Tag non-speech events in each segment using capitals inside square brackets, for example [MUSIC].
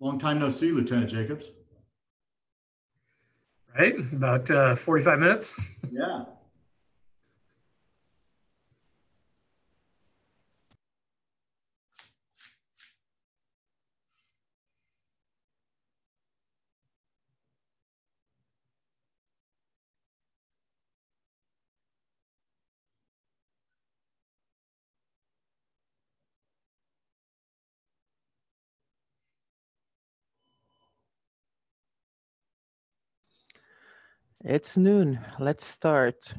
Long time no see, Lieutenant Jacobs. Right, about uh, 45 minutes. Yeah. It's noon. Let's start.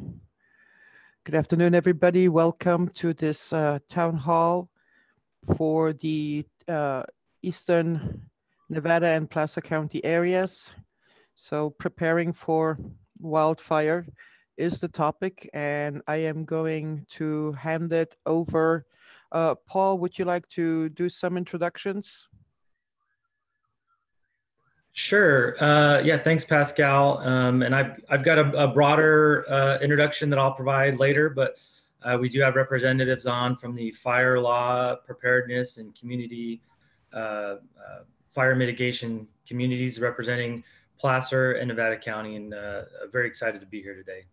Good afternoon, everybody. Welcome to this uh, town hall for the uh, Eastern Nevada and Placer County areas. So preparing for wildfire is the topic and I am going to hand it over. Uh, Paul, would you like to do some introductions? Sure. Uh, yeah, thanks, Pascal. Um, and I've, I've got a, a broader uh, introduction that I'll provide later, but uh, we do have representatives on from the fire law, preparedness, and community uh, uh, fire mitigation communities representing Placer and Nevada County, and uh, very excited to be here today.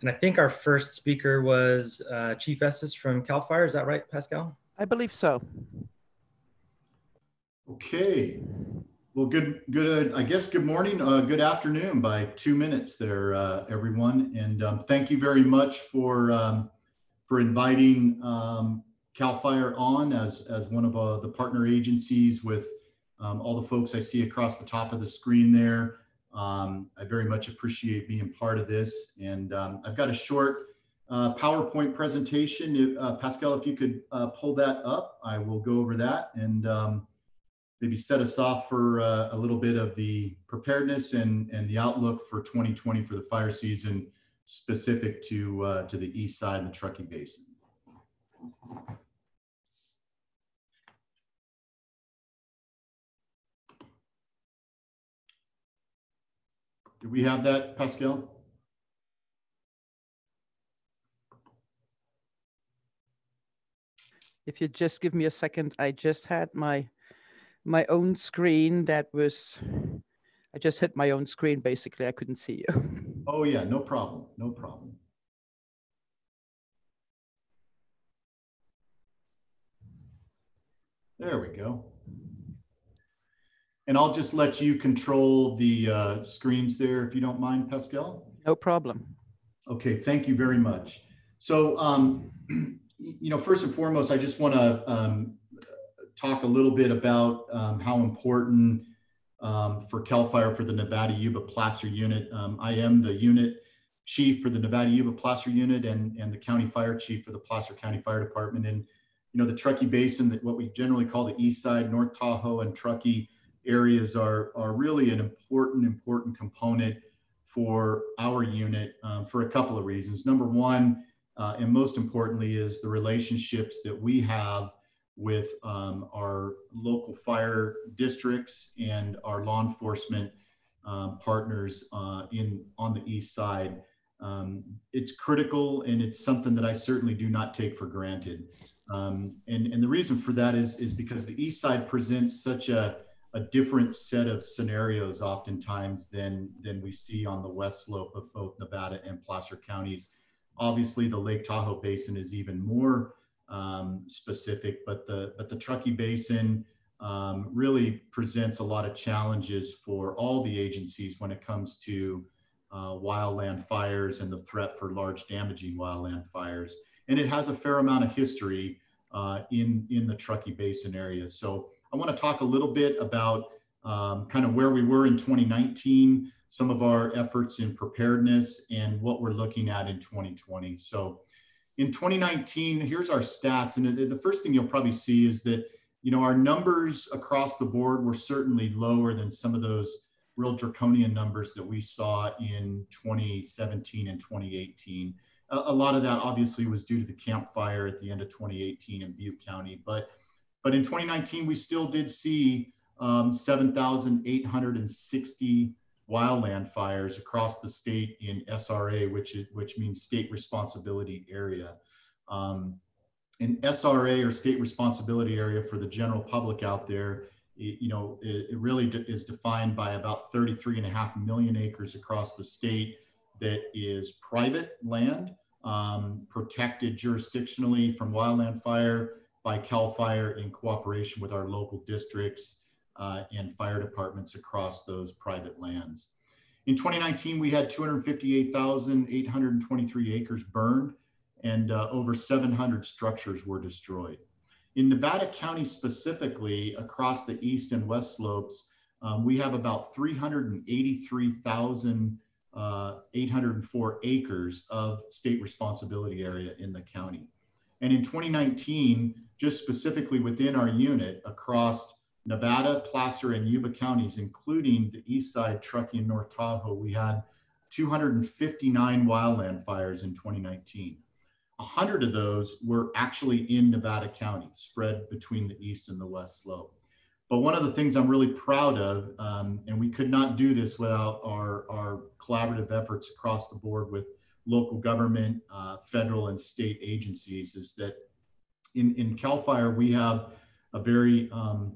And I think our first speaker was Chief Estes from CAL FIRE. Is that right, Pascal? I believe so. Okay. Well, good, good. Uh, I guess good morning, uh, good afternoon by two minutes there, uh, everyone. And um, thank you very much for um, for inviting um, Cal Fire on as as one of uh, the partner agencies with um, all the folks I see across the top of the screen there. Um, I very much appreciate being part of this. And um, I've got a short uh, PowerPoint presentation. Uh, Pascal, if you could pull that up, I will go over that and maybe set us off for uh, a little bit of the preparedness and, and the outlook for 2020 for the fire season specific to, uh, to the east side of the Truckee Basin. Do we have that, Pascal? If you just give me a second, I just had my my own screen that was, I just hit my own screen basically. I couldn't see you. [LAUGHS] Oh, yeah, no problem. No problem. There we go. And I'll just let you control the uh, screens there if you don't mind, Pascal. No problem. Okay, thank you very much. So, um, [CLEARS THROAT] you know, first and foremost, I just want to um, talk a little bit about um, how important um, for CAL FIRE for the Nevada Yuba Placer unit. Um, I am the unit chief for the Nevada Yuba Placer unit and, and the county fire chief for the Placer County Fire Department. And, you know, the Truckee Basin, that what we generally call the east side, North Tahoe and Truckee areas are, are really an important, important component for our unit um, for a couple of reasons. Number one, uh, and most importantly, is the relationships that we have with um, our local fire districts and our law enforcement um, partners uh, in on the east side. Um, it's critical and it's something that I certainly do not take for granted. Um, and, and the reason for that is, is because the east side presents such a, a different set of scenarios oftentimes than, than we see on the west slope of both Nevada and Placer counties. Obviously, the Lake Tahoe Basin is even more um, specific, but the but the Truckee Basin um, really presents a lot of challenges for all the agencies when it comes to uh, wildland fires and the threat for large damaging wildland fires. And it has a fair amount of history uh, in in the Truckee Basin area. So I want to talk a little bit about um, kind of where we were in 2019, some of our efforts in preparedness, and what we're looking at in 2020. So in 2019, here's our stats. And the first thing you'll probably see is that, you know, our numbers across the board were certainly lower than some of those real draconian numbers that we saw in 2017 and 2018. A, a lot of that obviously was due to the Camp Fire at the end of 2018 in Butte County. But, but in 2019, we still did see um, 7,860 wildland fires across the state in SRA, which, is, which means state responsibility area. Um, an SRA or state responsibility area for the general public out there it, you know, it, it really de- is defined by about 33 and a half million acres across the state that is private land, um, protected jurisdictionally from wildland fire by CAL FIRE in cooperation with our local districts uh, and fire departments across those private lands. In 2019, we had 258,823 acres burned and uh, over 700 structures were destroyed. In Nevada County specifically, across the east and west slopes, um, we have about 383,804 uh, acres of state responsibility area in the county. And in 2019, just specifically within our unit across Nevada, Placer, and Yuba counties, including the east side, Truckee, and North Tahoe, we had 259 wildland fires in 2019. 100 of those were actually in Nevada County, spread between the east and the west slope. But one of the things I'm really proud of, um, and we could not do this without our, our collaborative efforts across the board with local government, uh, federal and state agencies, is that in, in CAL FIRE, we have a very um,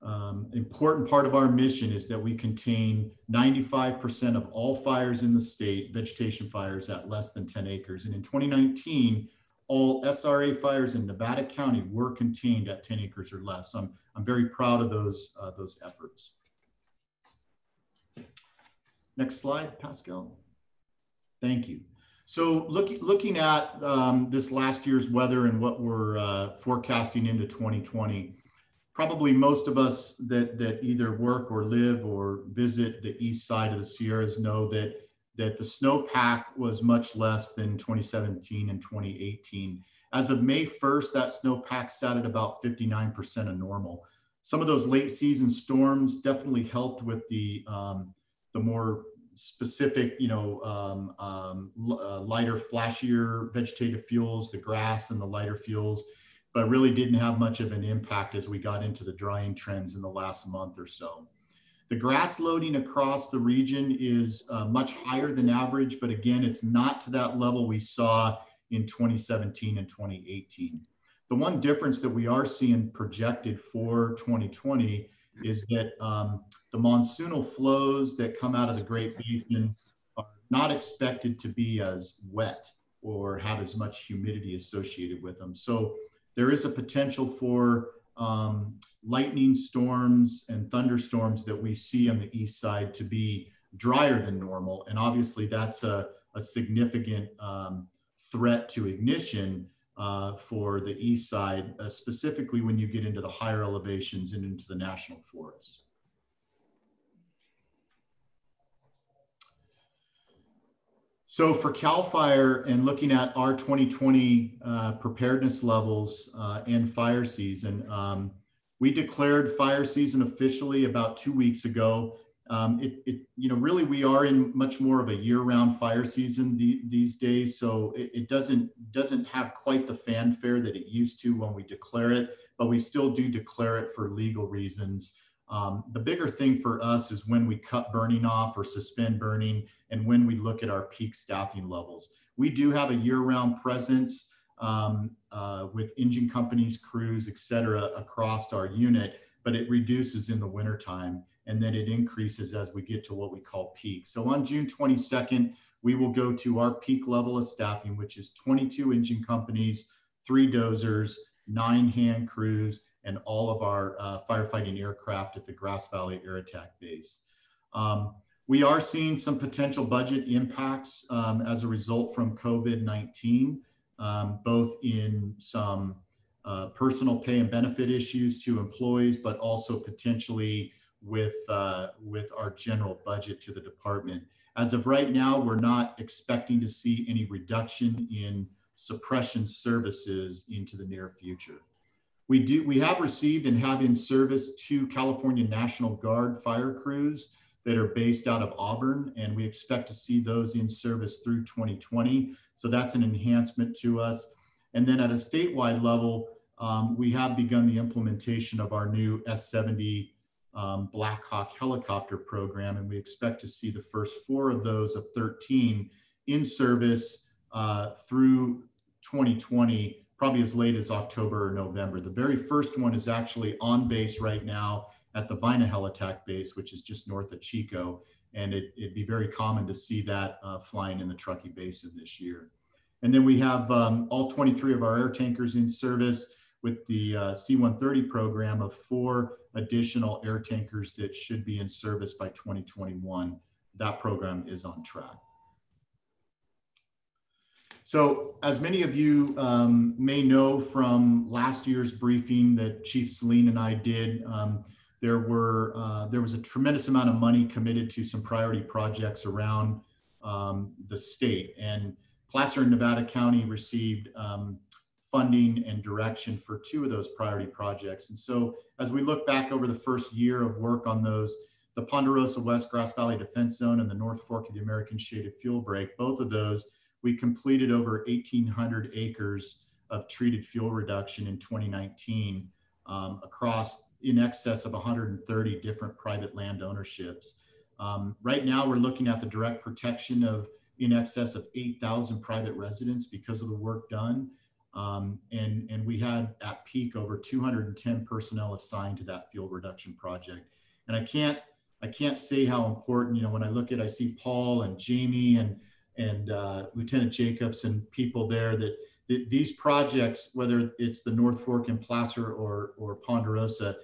um, important part of our mission is that we contain 95% of all fires in the state, vegetation fires at less than 10 acres. And in 2019, all SRA fires in Nevada County were contained at 10 acres or less. So I'm, I'm very proud of those, uh, those efforts. Next slide, Pascal. Thank you. So look, looking at um, this last year's weather and what we're uh, forecasting into 2020, probably most of us that that either work or live or visit the east side of the Sierras know that that the snowpack was much less than 2017 and 2018. As of May 1st, that snowpack sat at about 59% of normal. Some of those late season storms definitely helped with the um, the more specific, you know, um, um, uh, lighter, flashier vegetative fuels, the grass and the lighter fuels but really didn't have much of an impact as we got into the drying trends in the last month or so. The grass loading across the region is uh, much higher than average, but again, it's not to that level we saw in 2017 and 2018. The one difference that we are seeing projected for 2020 is that um, the monsoonal flows that come out of the Great Basin are not expected to be as wet or have as much humidity associated with them. So there is a potential for um, lightning storms and thunderstorms that we see on the east side to be drier than normal. And obviously that's a, a significant um, threat to ignition uh, for the east side, uh, specifically when you get into the higher elevations and into the national forests. So for CAL FIRE and looking at our 2020 uh, preparedness levels uh, and fire season, um, we declared fire season officially about two weeks ago. Um, it, it, you know, really we are in much more of a year-round fire season the, these days, so it, it, doesn't doesn't have quite the fanfare that it used to when we declare it, but we still do declare it for legal reasons. Um, the bigger thing for us is when we cut burning off or suspend burning and when we look at our peak staffing levels. We do have a year-round presence um, uh, with engine companies, crews, et cetera, across our unit, but it reduces in the wintertime and then it increases as we get to what we call peak. So on June 22nd, we will go to our peak level of staffing, which is 22 engine companies, three dozers, nine hand crews, and all of our uh, firefighting aircraft at the Grass Valley Air Attack Base. Um, we are seeing some potential budget impacts um, as a result from COVID-19, um, both in some uh, personal pay and benefit issues to employees, but also potentially with, uh, with our general budget to the department. As of right now, we're not expecting to see any reduction in suppression services into the near future. We do we have received and have in service two California National Guard fire crews that are based out of Auburn, and we expect to see those in service through 2020. So that's an enhancement to us. And then at a statewide level, um, we have begun the implementation of our new S-70 um, Black Hawk helicopter program, and we expect to see the first four of those of 13 in service uh, through 2020 probably as late as October or November. The very first one is actually on base right now at the Vina Helitack base, which is just north of Chico. And it, would be very common to see that uh, flying in the Truckee Basin this year. And then we have um, all 23 of our air tankers in service with the uh, C-130 program of four additional air tankers that should be in service by 2021. That program is on track. So as many of you um, may know from last year's briefing that Chief Seline and I did, um, there were uh, there was a tremendous amount of money committed to some priority projects around um, the state. And Placer and Nevada County received um, funding and direction for two of those priority projects. And so as we look back over the first year of work on those, the Ponderosa West Grass Valley Defense Zone and the North Fork of the American Shaded Fuel Break, both of those, we completed over 1,800 acres of treated fuel reduction in 2019 um, across in excess of 130 different private land ownerships. Um, right now, we're looking at the direct protection of in excess of 8,000 private residents because of the work done. Um, and, and we had at peak over 210 personnel assigned to that fuel reduction project. And I can't, I can't say how important, you know, when I look at, I see Paul and Jamie and, and uh, Lieutenant Jacobs and people there that, that these projects, whether it's the North Fork and Placer or, or Ponderosa,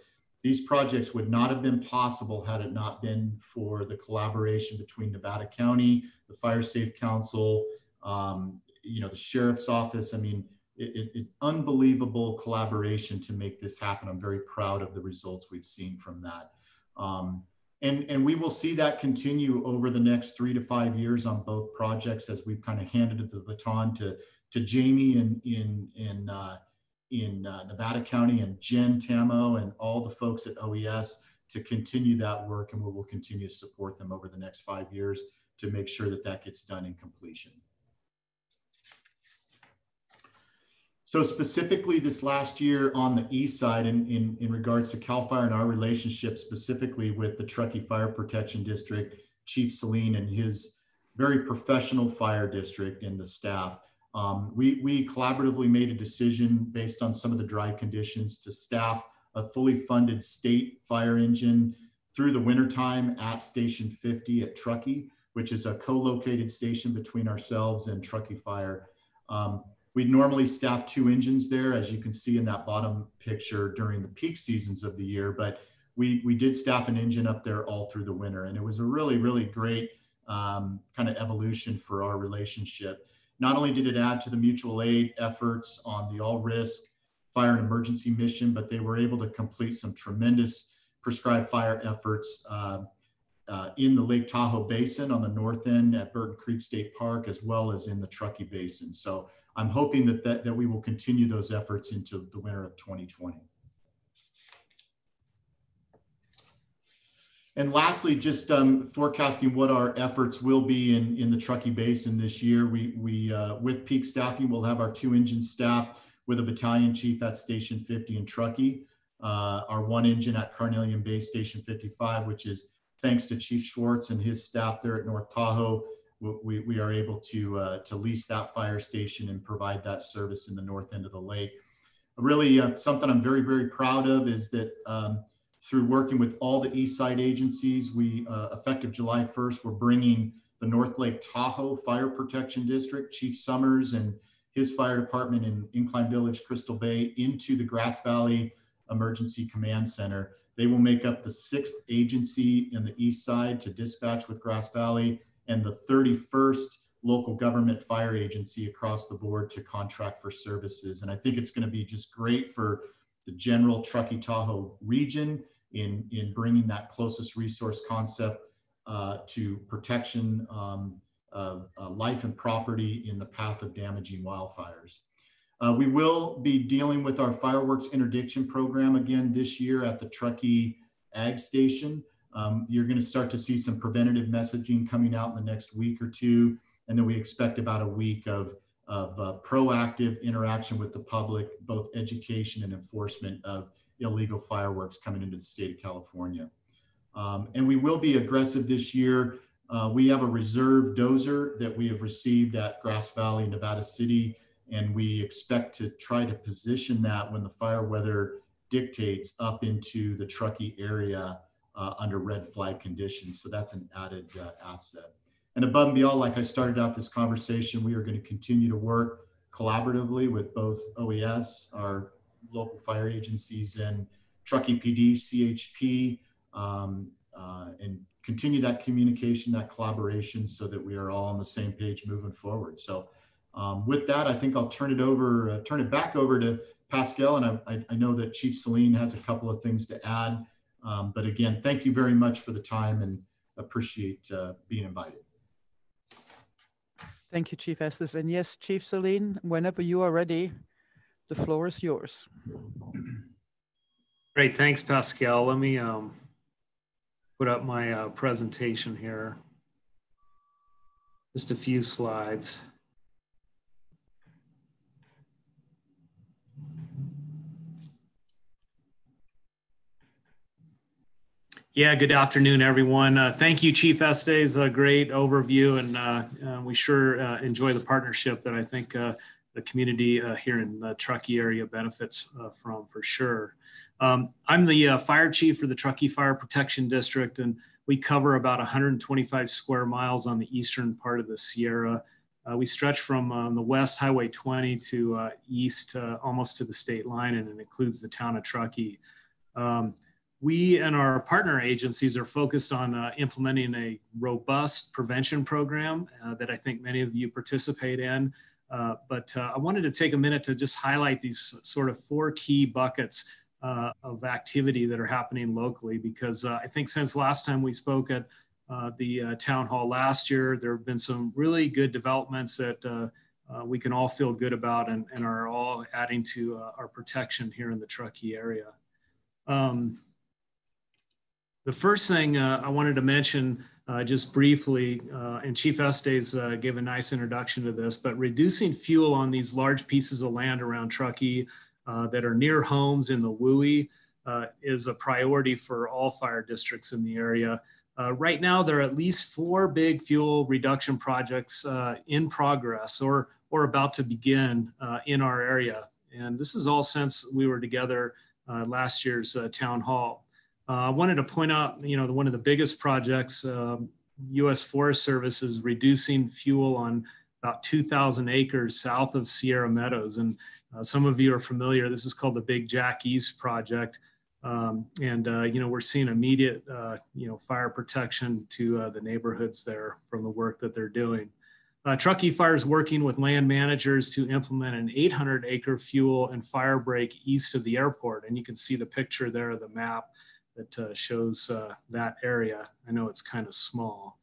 these projects would not have been possible had it not been for the collaboration between Nevada County, the Fire Safe Council, um, you know, the Sheriff's Office. I mean, it, it, it, unbelievable collaboration to make this happen. I'm very proud of the results we've seen from that. Um, and, and we will see that continue over the next three to five years on both projects as we've kind of handed the baton to, to Jamie in, in, in uh, in uh, Nevada County and Jen Tamo and all the folks at OES to continue that work and we will continue to support them over the next five years to make sure that that gets done in completion. So specifically this last year on the east side in, in, in regards to CAL FIRE and our relationship specifically with the Truckee Fire Protection District, Chief Seline and his very professional fire district and the staff, um, we, we collaboratively made a decision based on some of the dry conditions to staff a fully funded state fire engine through the wintertime at Station 50 at Truckee, which is a co-located station between ourselves and Truckee Fire. Um, we normally staff two engines there, as you can see in that bottom picture during the peak seasons of the year, but we, we did staff an engine up there all through the winter. And it was a really, really great um, kind of evolution for our relationship. Not only did it add to the mutual aid efforts on the all risk fire and emergency mission, but they were able to complete some tremendous prescribed fire efforts uh, uh, in the Lake Tahoe Basin on the north end at Burton Creek State Park, as well as in the Truckee Basin. So I'm hoping that, that, that we will continue those efforts into the winter of 2020. And lastly, just um, forecasting what our efforts will be in, in the Truckee Basin this year. We, we uh, with peak staffing, we'll have our two engine staff with a battalion chief at Station 50 in Truckee, uh, our one engine at Carnelian Bay Station 55, which is thanks to Chief Schwartz and his staff there at North Tahoe. We, we are able to, uh, to lease that fire station and provide that service in the north end of the lake. Really, uh, something I'm very, very proud of is that um, through working with all the East Side agencies, we, uh, effective July 1st, we're bringing the North Lake Tahoe Fire Protection District, Chief Sommers and his fire department in Incline Village, Crystal Bay, into the Grass Valley Emergency Command Center. They will make up the sixth agency in the East Side to dispatch with Grass Valley and the 31st local government fire agency across the board to contract for services. And I think it's going to be just great for the general Truckee Tahoe region in, in bringing that closest resource concept uh, to protection um, of uh, life and property in the path of damaging wildfires. Uh, we will be dealing with our fireworks interdiction program again this year at the Truckee Ag Station. Um, you're going to start to see some preventative messaging coming out in the next week or two. And then we expect about a week of, of uh, proactive interaction with the public, both education and enforcement of illegal fireworks coming into the state of California. Um, and we will be aggressive this year. Uh, we have a reserve dozer that we have received at Grass Valley, Nevada City And we expect to try to position that when the fire weather dictates up into the Truckee area uh, under red flag conditions. So that's an added uh, asset. And above and beyond, like I started out this conversation, we are going to continue to work collaboratively with both OES, our local fire agencies, and Truckee PD, CHP, um, uh, and continue that communication, that collaboration, so that we are all on the same page moving forward. So, um, with that, I think I'll turn it over, uh, turn it back over to Pascal, and I, I, know that Chief Seline has a couple of things to add. Um, but again, thank you very much for the time and appreciate uh, being invited. Thank you, Chief Estes. And yes, Chief Seline, whenever you are ready, the floor is yours. Great, thanks, Pascal. Let me um, put up my uh, presentation here. Just a few slides. Yeah, good afternoon, everyone. Uh, thank you, Chief Estes. A great overview, and uh, uh, we sure uh, enjoy the partnership that I think uh, the community uh, here in the Truckee area benefits from for sure. Um, I'm the fire chief for the Truckee Fire Protection District, and we cover about 125 square miles on the eastern part of the Sierra. we stretch from um, the west Highway 20 to east, almost to the state line, and it includes the town of Truckee. Um, we and our partner agencies are focused on uh, implementing a robust prevention program uh, that I think many of you participate in. Uh, but uh, I wanted to take a minute to just highlight these sort of four key buckets uh, of activity that are happening locally because uh, I think since last time we spoke at the town hall last year, there have been some really good developments that we can all feel good about and, and are all adding to our protection here in the Truckee area. Um, the first thing uh, I wanted to mention uh, just briefly, uh, and Chief Estes uh, gave a nice introduction to this, but reducing fuel on these large pieces of land around Truckee uh, that are near homes in the WUI uh, is a priority for all fire districts in the area. right now, there are at least four big fuel reduction projects in progress or, or about to begin in our area. And this is all since we were together last year's town hall. Uh, I wanted to point out, you know, one of the biggest projects, um, U.S. Forest Service is reducing fuel on about 2,000 acres south of Sierra Meadows. And uh, some of you are familiar, this is called the Big Jack East Project. Um, and, uh, you know, we're seeing immediate, uh, you know, fire protection to uh, the neighborhoods there from the work that they're doing. Uh, Truckee Fire is working with land managers to implement an 800 acre fuel and fire break east of the airport. And you can see the picture there of the map that uh, shows uh, that area. I know it's kind of small.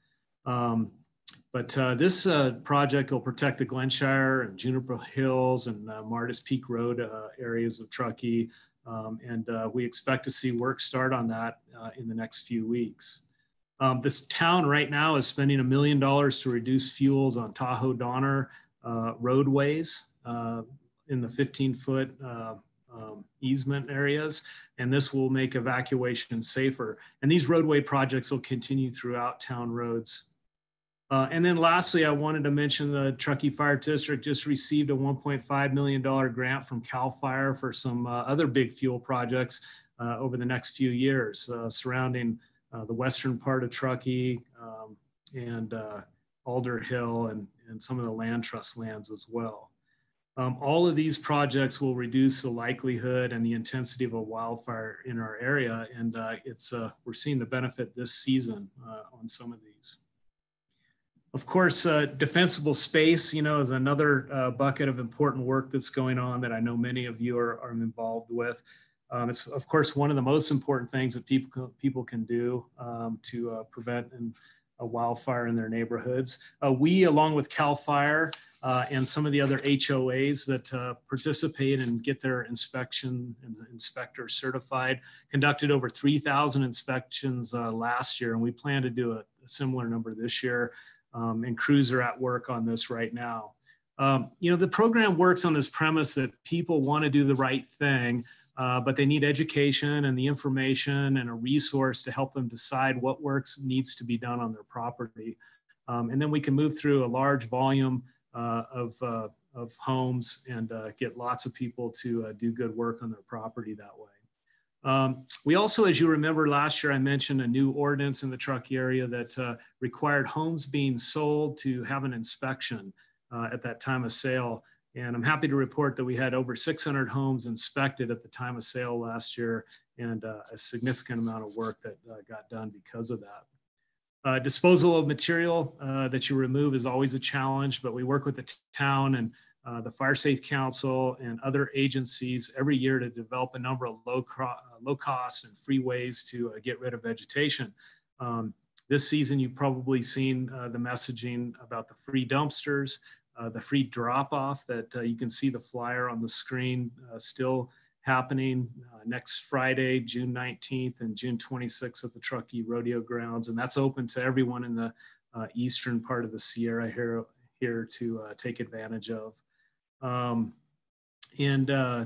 Um, but uh, this uh, project will protect the Glenshire and Juniper Hills and uh, Martis Peak Road uh, areas of Truckee. Um, and we expect to see work start on that in the next few weeks. Um, this town right now is spending a million dollars to reduce fuels on Tahoe Donner roadways in the 15 foot um, easement areas, and this will make evacuation safer. And these roadway projects will continue throughout town roads. Uh, and then lastly, I wanted to mention the Truckee Fire District just received a $1.5 million grant from CAL FIRE for some uh, other big fuel projects uh, over the next few years uh, surrounding uh, the western part of Truckee um, and uh, Alder Hill and, and some of the land trust lands as well. Um, all of these projects will reduce the likelihood and the intensity of a wildfire in our area, and uh, it's uh, we're seeing the benefit this season uh, on some of these. Of course, uh, defensible space, you know, is another uh, bucket of important work that's going on that I know many of you are, are involved with. Um, it's of course one of the most important things that people people can do um, to uh, prevent and a wildfire in their neighborhoods. We, along with CAL FIRE uh, and some of the other HOAs that uh, participate and get their inspection and inspector certified, conducted over 3,000 inspections uh, last year, and we plan to do a, a similar number this year. Um, and crews are at work on this right now. Um, you know, the program works on this premise that people want to do the right thing, uh, but they need education and the information and a resource to help them decide what works needs to be done on their property. Um, and then we can move through a large volume of uh, of homes and uh, get lots of people to uh, do good work on their property that way. Um, we also, as you remember last year, I mentioned a new ordinance in the Truckee area that uh, required homes being sold to have an inspection uh, at that time of sale. And I'm happy to report that we had over 600 homes inspected at the time of sale last year and uh, a significant amount of work that uh, got done because of that. Uh, disposal of material uh, that you remove is always a challenge, but we work with the town and uh, the Fire Safe Council and other agencies every year to develop a number of low, uh, low cost and free ways to uh, get rid of vegetation. Um, this season, you've probably seen uh, the messaging about the free dumpsters, the free drop off that you can see the flyer on the screen still happening uh, next Friday, June 19th and June 26th at the Truckee Rodeo Grounds. And that's open to everyone in the uh, eastern part of the Sierra here, here to uh, take advantage of. Um, and, uh,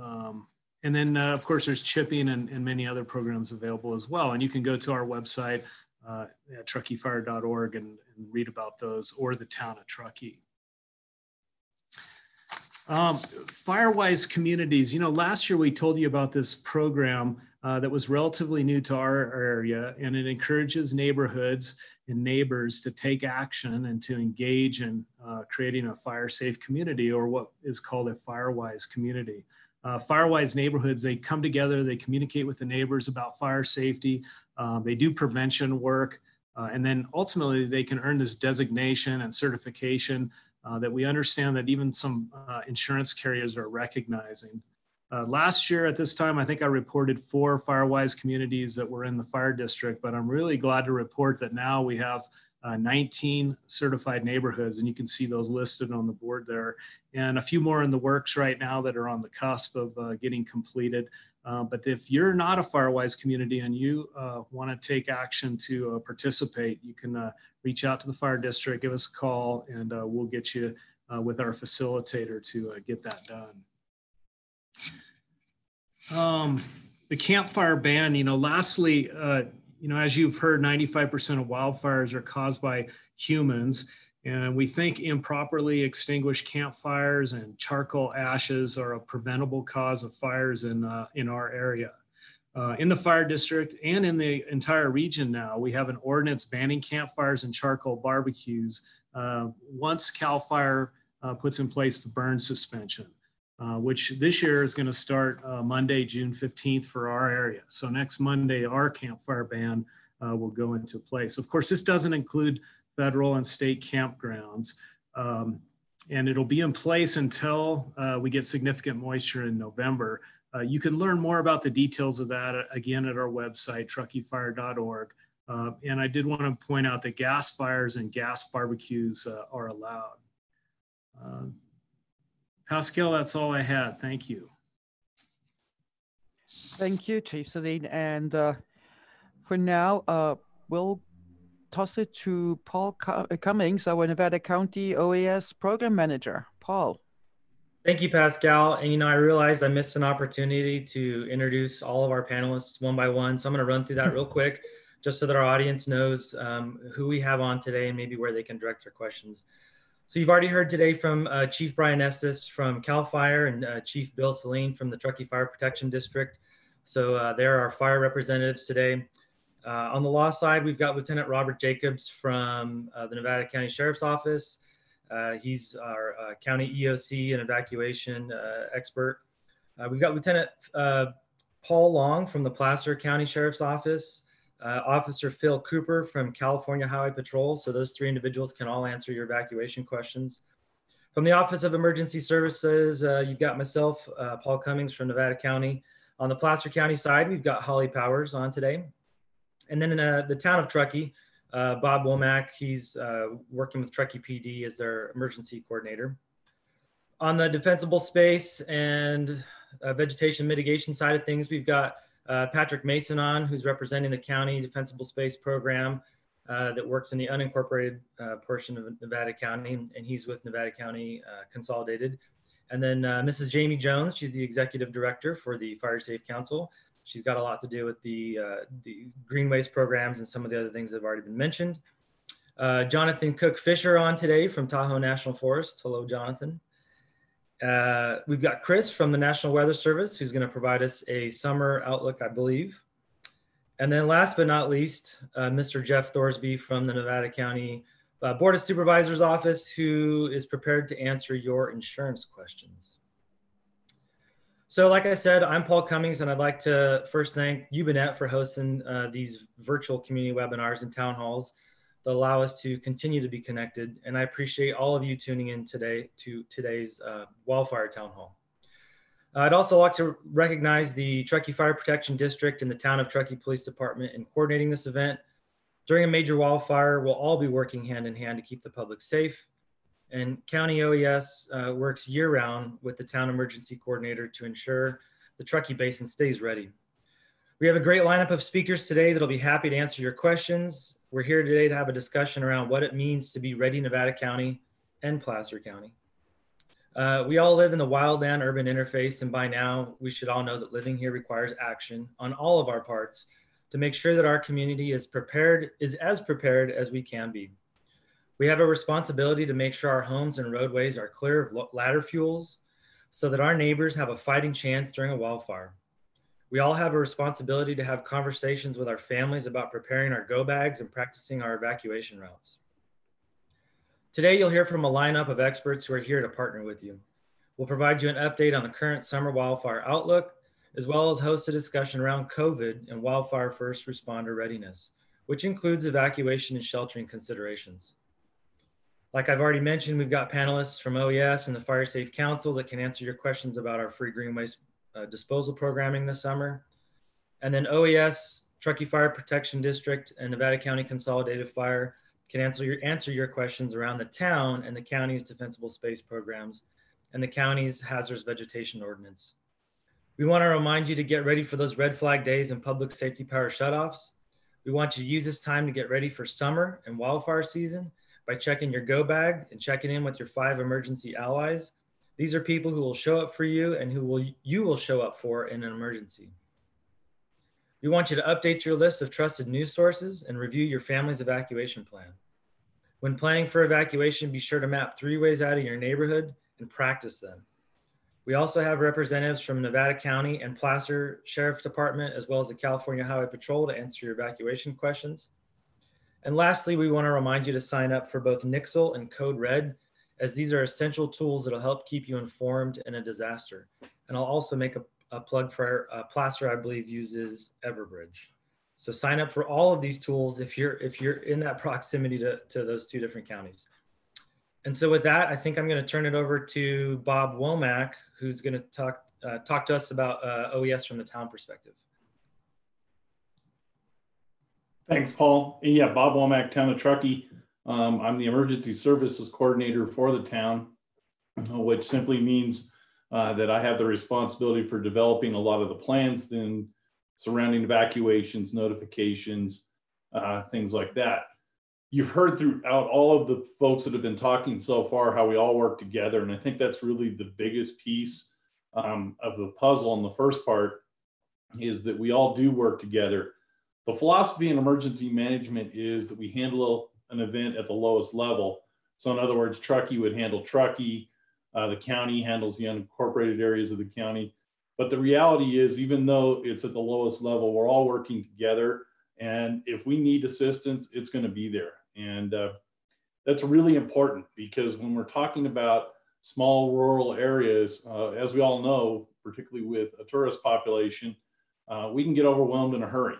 um, and then, uh, of course, there's chipping and, and, many other programs available as well. And you can go to our website uh, at truckeefire.org and, and read about those or the town of Truckee. Um, Firewise communities, you know, last year we told you about this program uh, that was relatively new to our area, and it encourages neighborhoods and neighbors to take action and to engage in uh, creating a fire safe community or what is called a Firewise community. Uh, Firewise neighborhoods, they come together, they communicate with the neighbors about fire safety, um, they do prevention work, uh, and then ultimately they can earn this designation and certification uh, that we understand that even some uh, insurance carriers are recognizing. Uh, last year at this time, I think I reported four Firewise communities that were in the fire district, but I'm really glad to report that now we have uh, 19 certified neighborhoods, and you can see those listed on the board there, and a few more in the works right now that are on the cusp of uh, getting completed. Uh, but if you're not a Firewise community and you uh, want to take action to uh, participate, you can uh, reach out to the fire district, give us a call, and uh, we'll get you with our facilitator to get that done. Um, the campfire ban, you know, lastly, you know, as you've heard, 95% of wildfires are caused by humans. And we think improperly extinguished campfires and charcoal ashes are a preventable cause of fires in, uh, in our area. Uh, in the fire district and in the entire region now, we have an ordinance banning campfires and charcoal barbecues uh, once CAL FIRE uh, puts in place the burn suspension, uh, which this year is going to start uh, Monday, June 15th for our area. So next Monday, our campfire ban will go into place. Of course, this doesn't include federal and state campgrounds. Um, and it'll be in place until uh, we get significant moisture in November. Uh, you can learn more about the details of that uh, again at our website, truckeefire.org. Uh, and I did want to point out that gas fires and gas barbecues uh, are allowed. Uh, Pascal, that's all I had. Thank you. Thank you, Chief Seline. And for now, we'll toss it to Paul uh, Cummings, our Nevada County OES Program Manager. Paul. Thank you, Pascal. And you know, I realized I missed an opportunity to introduce all of our panelists one by one. So I'm going to run through that [LAUGHS] real quick, just so that our audience knows um, who we have on today and maybe where they can direct their questions. So you've already heard today from uh, Chief Brian Estes from CAL FIRE and uh, Chief Bill Seline from the Truckee Fire Protection District. So uh, they're our fire representatives today. Uh, on the law side, we've got Lieutenant Robert Jacobs from uh, the Nevada County Sheriff's Office. Uh, he's our uh, county EOC and evacuation uh, expert. Uh, we've got Lieutenant Paul Long from the Placer County Sheriff's Office, Officer Phil Cooper from California Highway Patrol. So those three individuals can all answer your evacuation questions. From the Office of Emergency Services, you've got myself, Paul Cummings from Nevada County. On the Placer County side, we've got Holly Powers on today. And then in uh, the town of Truckee, uh, Bob Womack, he's uh, working with Truckee PD as their emergency coordinator. On the defensible space and uh, vegetation mitigation side of things, we've got uh, Patrick Mason on, who's representing the county defensible space program that works in the unincorporated portion of Nevada County, and he's with Nevada County Consolidated. And then Mrs. Jamie Jones, she's the executive director for the Fire Safe Council. She's got a lot to do with the, uh, the green waste programs and some of the other things that have already been mentioned. Uh, Jonathan Cook Fisher on today from Tahoe National Forest. Hello, Jonathan. Uh, we've got Chris from the National Weather Service who's going to provide us a summer outlook, I believe. And then last but not least, uh, Mr. Jeff Thorsby from the Nevada County uh, Board of Supervisors office who is prepared to answer your insurance questions. So like I said, I'm Paul Cummings and I'd like to first thank YubaNet for hosting uh, these virtual community webinars and town halls that allow us to continue to be connected. And I appreciate all of you tuning in today to today's uh, wildfire town hall. I'd also like to recognize the Truckee Fire Protection District and the Town of Truckee Police Department in coordinating this event. During a major wildfire, we'll all be working hand in hand to keep the public safe. And County OES uh, works year round with the Town Emergency Coordinator to ensure the Truckee Basin stays ready. We have a great lineup of speakers today that'll be happy to answer your questions. We're here today to have a discussion around what it means to be ready Nevada County and Placer County. Uh, we all live in the wildland urban interface, and by now we should all know that living here requires action on all of our parts to make sure that our community is prepared, is as prepared as we can be. We have a responsibility to make sure our homes and roadways are clear of ladder fuels so that our neighbors have a fighting chance during a wildfire. We all have a responsibility to have conversations with our families about preparing our go bags and practicing our evacuation routes. Today, you'll hear from a lineup of experts who are here to partner with you. We'll provide you an update on the current summer wildfire outlook, as well as host a discussion around COVID and wildfire first responder readiness, which includes evacuation and sheltering considerations. Like I've already mentioned, we've got panelists from OES and the Fire Safe Council that can answer your questions about our free green waste uh, disposal programming this summer. And then OES, Truckee Fire Protection District, and Nevada County Consolidated Fire can answer your, answer your questions around the town and the county's defensible space programs and the county's hazardous vegetation ordinance. We want to remind you to get ready for those red flag days and public safety power shutoffs. We want you to use this time to get ready for summer and wildfire season by checking your go bag and checking in with your five emergency allies. These are people who will show up for you and who will you will show up for in an emergency. We want you to update your list of trusted news sources and review your family's evacuation plan. When planning for evacuation, be sure to map three ways out of your neighborhood and practice them. We also have representatives from Nevada County and Placer Sheriff Department, as well as the California Highway Patrol to answer your evacuation questions. And lastly, we want to remind you to sign up for both Nixle and Code Red, as these are essential tools that'll help keep you informed in a disaster. And I'll also make a a plug for uh, Placer, I believe, uses Everbridge. So sign up for all of these tools if you're if you're in that [LAUGHS] proximity to, to those two different counties. And so with that, I think I'm going to turn it over to Bob Womack, who's going to talk uh, talk to us about uh, OES from the town perspective. Thanks, Paul. Yeah, Bob Womack, Town of Truckee. Um, I'm the emergency services coordinator for the town, [CLEARS THROAT] which simply means uh, that I have the responsibility for developing a lot of the plans, then surrounding evacuations, notifications, uh, things like that. You've heard throughout all of the folks that have been talking so far how we all work together. And I think that's really the biggest piece um, of the puzzle. And the first part is that we all do work together. The philosophy in emergency management is that we handle an event at the lowest level. So, in other words, Truckee would handle Truckee, uh, the county handles the unincorporated areas of the county. But the reality is, even though it's at the lowest level, we're all working together. And if we need assistance, it's going to be there. And uh, that's really important because when we're talking about small rural areas, uh, as we all know, particularly with a tourist population, uh, we can get overwhelmed in a hurry.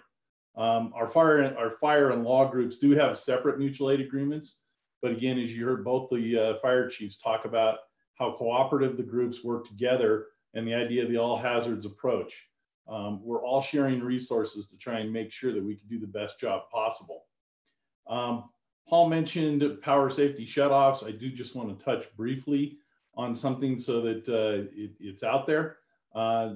Um, our fire, our fire and law groups do have separate mutual aid agreements, but again, as you heard both the uh, fire chiefs talk about, how cooperative the groups work together and the idea of the all hazards approach. Um, we're all sharing resources to try and make sure that we can do the best job possible. Um, Paul mentioned power safety shutoffs. I do just want to touch briefly on something so that uh, it, it's out there. Uh,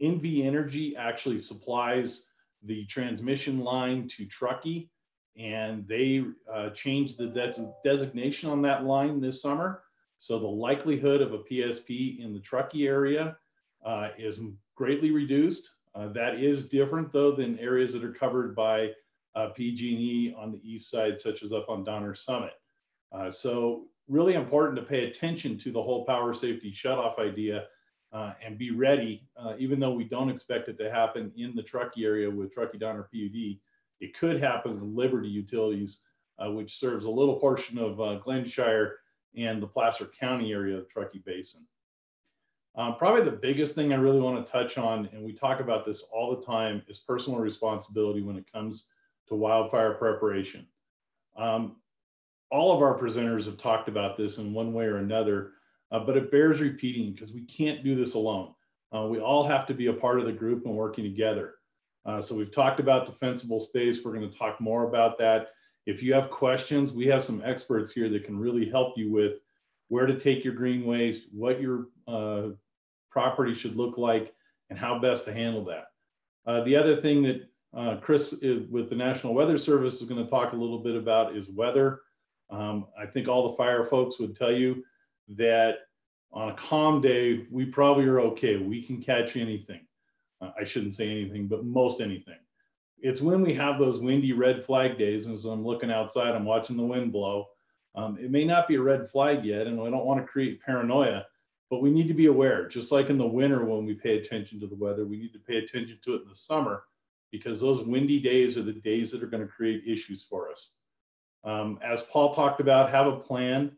NV Energy actually supplies the transmission line to Truckee, and they uh, changed the de designation on that line this summer. So the likelihood of a PSP in the Truckee area uh, is greatly reduced. Uh, that is different though than areas that are covered by uh, PG&E on the east side, such as up on Donner Summit. Uh, so really important to pay attention to the whole power safety shutoff idea uh, and be ready, uh, even though we don't expect it to happen in the Truckee area with Truckee Donner PUD. It could happen in Liberty Utilities, uh, which serves a little portion of uh, Glenshire and the Placer County area of Truckee Basin. Um, probably the biggest thing I really want to touch on, and we talk about this all the time, is personal responsibility when it comes to wildfire preparation. Um, all of our presenters have talked about this in one way or another, uh, but it bears repeating because we can't do this alone. Uh, we all have to be a part of the group and working together. Uh, so we've talked about defensible space. We're going to talk more about that. If you have questions, we have some experts here that can really help you with where to take your green waste, what your uh, property should look like, and how best to handle that. Uh, the other thing that uh, Chris is, with the National Weather Service is going to talk a little bit about is weather. Um, I think all the fire folks would tell you that on a calm day, we probably are okay. We can catch anything. Uh, I shouldn't say anything, but most anything. It's when we have those windy red flag days, and as I'm looking outside, I'm watching the wind blow. Um, it may not be a red flag yet, and I don't want to create paranoia, but we need to be aware. Just like in the winter when we pay attention to the weather, we need to pay attention to it in the summer because those windy days are the days that are going to create issues for us. Um, as Paul talked about, have a plan.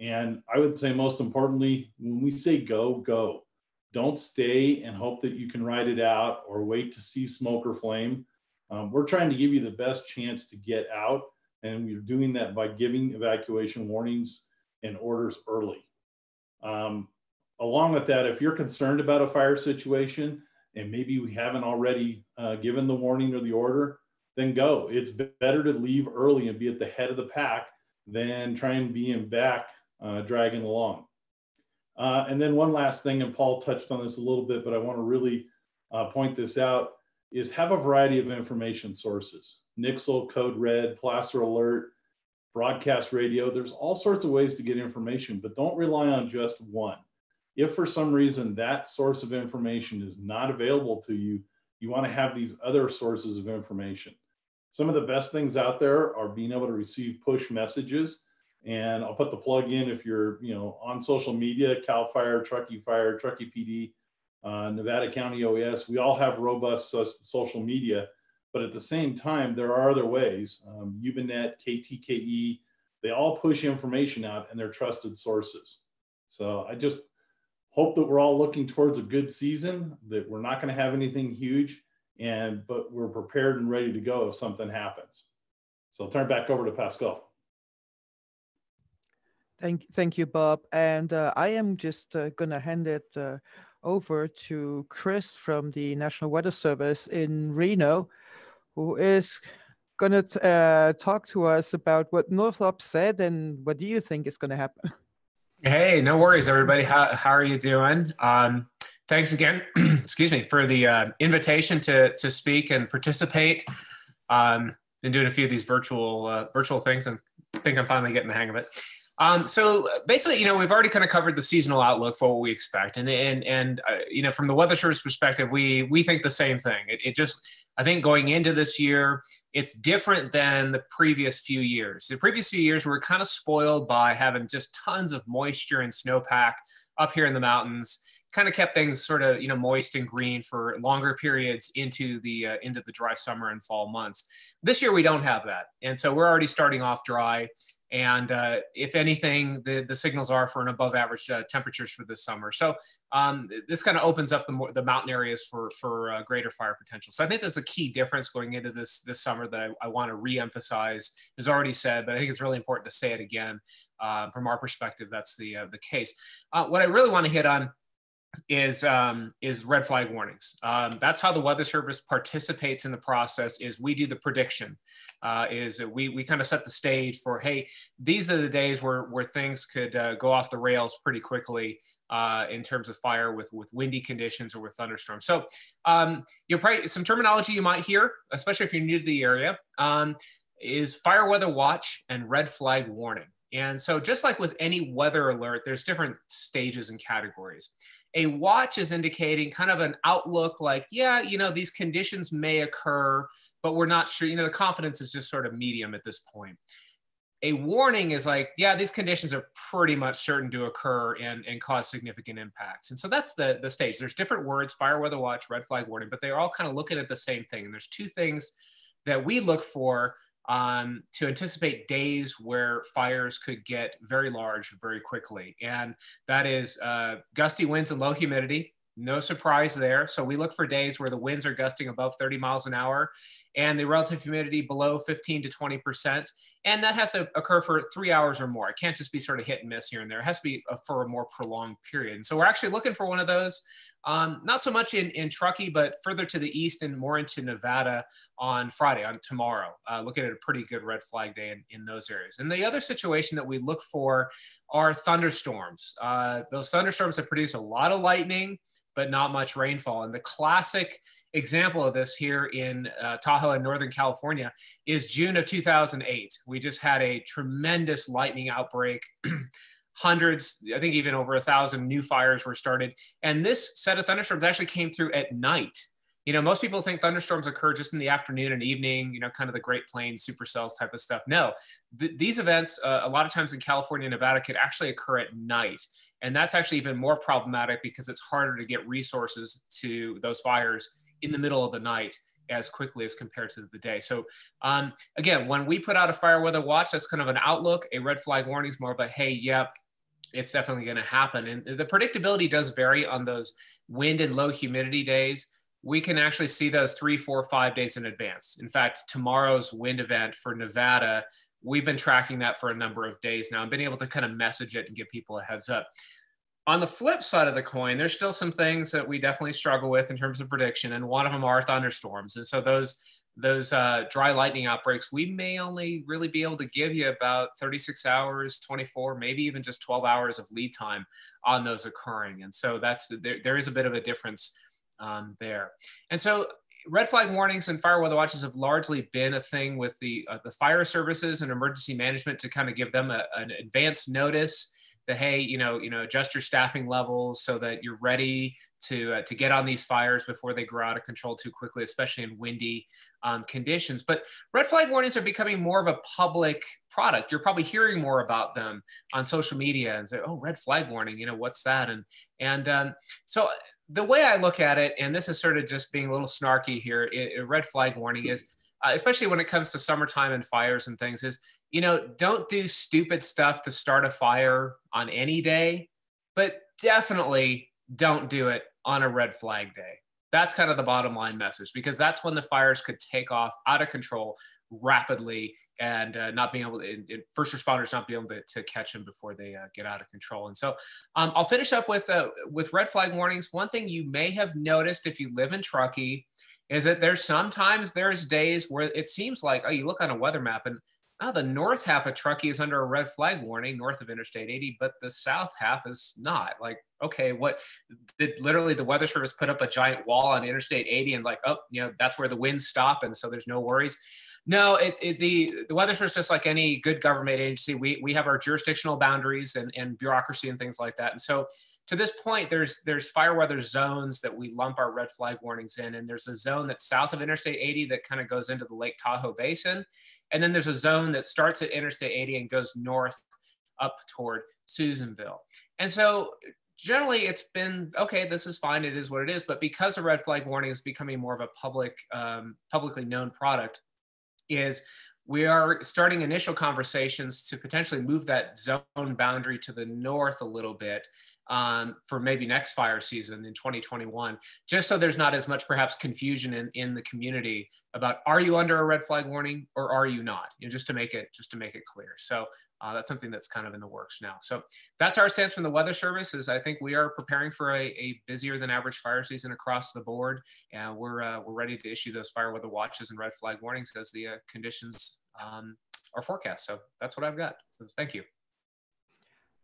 And I would say most importantly, when we say go, go. Don't stay and hope that you can ride it out or wait to see smoke or flame. Um, we're trying to give you the best chance to get out. And we're doing that by giving evacuation warnings and orders early. Um, along with that, if you're concerned about a fire situation and maybe we haven't already uh, given the warning or the order, then go. It's better to leave early and be at the head of the pack than try and be in back uh, dragging along. Uh, and then one last thing, and Paul touched on this a little bit, but I want to really uh, point this out, is have a variety of information sources. Nixle, Code Red, Placer Alert, broadcast radio. There's all sorts of ways to get information, but don't rely on just one. If for some reason that source of information is not available to you, you want to have these other sources of information. Some of the best things out there are being able to receive push messages. And I'll put the plug in if you're, you know, on social media, Cal Fire, Truckee Fire, Truckee PD, uh, Nevada County OES. We all have robust social media, but at the same time, there are other ways. Um, YubaNet, KTKE, they all push information out and they're trusted sources. So I just hope that we're all looking towards a good season, that we're not going to have anything huge, and but we're prepared and ready to go if something happens. So I'll turn it back over to Pascal. Thank, thank you, Bob. And uh, I am just uh, going to hand it uh, over to Chris from the National Weather Service in Reno, who is going to uh, talk to us about what Northrop said and what do you think is going to happen? [LAUGHS] Hey, no worries, everybody. How, how are you doing? Um, thanks again, [CLEARS THROAT] excuse me, for the uh, invitation to, to speak and participate. Um, been doing a few of these virtual uh, virtual things and think I'm finally getting the hang of it. Um, so basically, you know, we've already kind of covered the seasonal outlook for what we expect, and and and uh, you know, from the weather service perspective, we we think the same thing. It, it just I think going into this year, it's different than the previous few years. The previous few years, we were kind of spoiled by having just tons of moisture and snowpack up here in the mountains. Kind of kept things sort of you know moist and green for longer periods into the uh, into the dry summer and fall months. This year we don't have that, and so we're already starting off dry. And uh, if anything, the, the signals are for an above average uh, temperatures for this summer. So um, this kind of opens up the, the mountain areas for, for uh, greater fire potential. So I think that's a key difference going into this, this summer that I, I want to reemphasize. As already said, but I think it's really important to say it again. Uh, from our perspective, that's the, uh, the case. Uh, what I really want to hit on is um, is red flag warnings. Um, that's how the Weather Service participates in the process. Is we do the prediction. Uh, is we we kind of set the stage for hey, these are the days where where things could uh, go off the rails pretty quickly uh, in terms of fire with with windy conditions or with thunderstorms. So um, you're probably some terminology you might hear, especially if you're new to the area, um, is fire weather watch and red flag warning. And so just like with any weather alert, there's different stages and categories. A watch is indicating kind of an outlook like, yeah, you know, these conditions may occur, but we're not sure. You know, the confidence is just sort of medium at this point. a warning is like, yeah, these conditions are pretty much certain to occur and, and cause significant impacts. And so that's the, the stage. There's different words, fire weather watch, red flag warning, but they're all kind of looking at the same thing. And there's two things that we look for um, to anticipate days where fires could get very large very quickly. And that is uh, gusty winds and low humidity. No surprise there. So we look for days where the winds are gusting above 30 miles an hour and the relative humidity below 15 to 20%. And that has to occur for three hours or more. It can't just be sort of hit and miss here and there. It has to be a, for a more prolonged period. And so we're actually looking for one of those, um, not so much in, in Truckee, but further to the east and more into Nevada on Friday, on tomorrow. Uh, looking at a pretty good red flag day in, in those areas. And the other situation that we look for are thunderstorms. Uh, those thunderstorms that produce a lot of lightning, but not much rainfall. And the classic example of this here in uh, Tahoe and Northern California is June of 2008. We just had a tremendous lightning outbreak. [CLEARS THROAT] Hundreds, I think even over a thousand new fires were started. And this set of thunderstorms actually came through at night. You know, most people think thunderstorms occur just in the afternoon and evening, you know, kind of the Great Plains supercells type of stuff. No, th- these events, uh, a lot of times in California and Nevada, could actually occur at night. And that's actually even more problematic because it's harder to get resources to those fires in the middle of the night as quickly as compared to the day. So um, again, when we put out a fire weather watch, that's kind of an outlook. A red flag warning is more of a, hey, yep, it's definitely going to happen. And the predictability does vary on those wind and low humidity days. We can actually see those three, four, five days in advance. In fact, tomorrow's wind event for Nevada, we've been tracking that for a number of days now and been able to kind of message it and give people a heads up. On the flip side of the coin, there's still some things that we definitely struggle with in terms of prediction, and one of them are thunderstorms. And so those those uh, dry lightning outbreaks, we may only really be able to give you about 36 hours, 24, maybe even just 12 hours of lead time on those occurring. And so that's there, there is a bit of a difference um, there. And so red flag warnings and fire weather watches have largely been a thing with the uh, the fire services and emergency management to kind of give them a, an advance notice the hey you know you know adjust your staffing levels so that you're ready to uh, to get on these fires before they grow out of control too quickly especially in windy um, conditions. But red flag warnings are becoming more of a public product. You're probably hearing more about them on social media and say oh red flag warning you know what's that? And and um, so the way i look at it and this is sort of just being a little snarky here a red flag warning is uh, especially when it comes to summertime and fires and things is you know, don't do stupid stuff to start a fire on any day, but definitely don't do it on a red flag day. That's kind of the bottom line message because that's when the fires could take off out of control rapidly and uh, not being able to, first responders not be able to, to catch them before they uh, get out of control. And so um, I'll finish up with, uh, with red flag warnings. One thing you may have noticed if you live in Truckee is that there's sometimes there's days where it seems like, oh, you look on a weather map and oh, the north half of Truckee is under a red flag warning north of Interstate 80, but the south half is not. Like, okay, what did literally the Weather Service put up a giant wall on Interstate 80 and like, oh, you know, that's where the winds stop, and so there's no worries. No, it, it, the the Weather Service, just like any good government agency, we we have our jurisdictional boundaries and, and bureaucracy and things like that. And so to this point, there's there's fire weather zones that we lump our red flag warnings in, and there's a zone that's south of Interstate 80 that kind of goes into the Lake Tahoe Basin, and then there's a zone that starts at Interstate 80 and goes north up toward Susanville. And so generally it's been okay this is fine it is what it is but because a red flag warning is becoming more of a public um, publicly known product is we are starting initial conversations to potentially move that zone boundary to the north a little bit um, for maybe next fire season in 2021, just so there's not as much perhaps confusion in, in the community about are you under a red flag warning or are you not? You know, just to make it just to make it clear. So uh, that's something that's kind of in the works now. So that's our stance from the Weather Service. Is I think we are preparing for a, a busier than average fire season across the board, and we're uh, we're ready to issue those fire weather watches and red flag warnings as the uh, conditions um, are forecast. So that's what I've got. So thank you.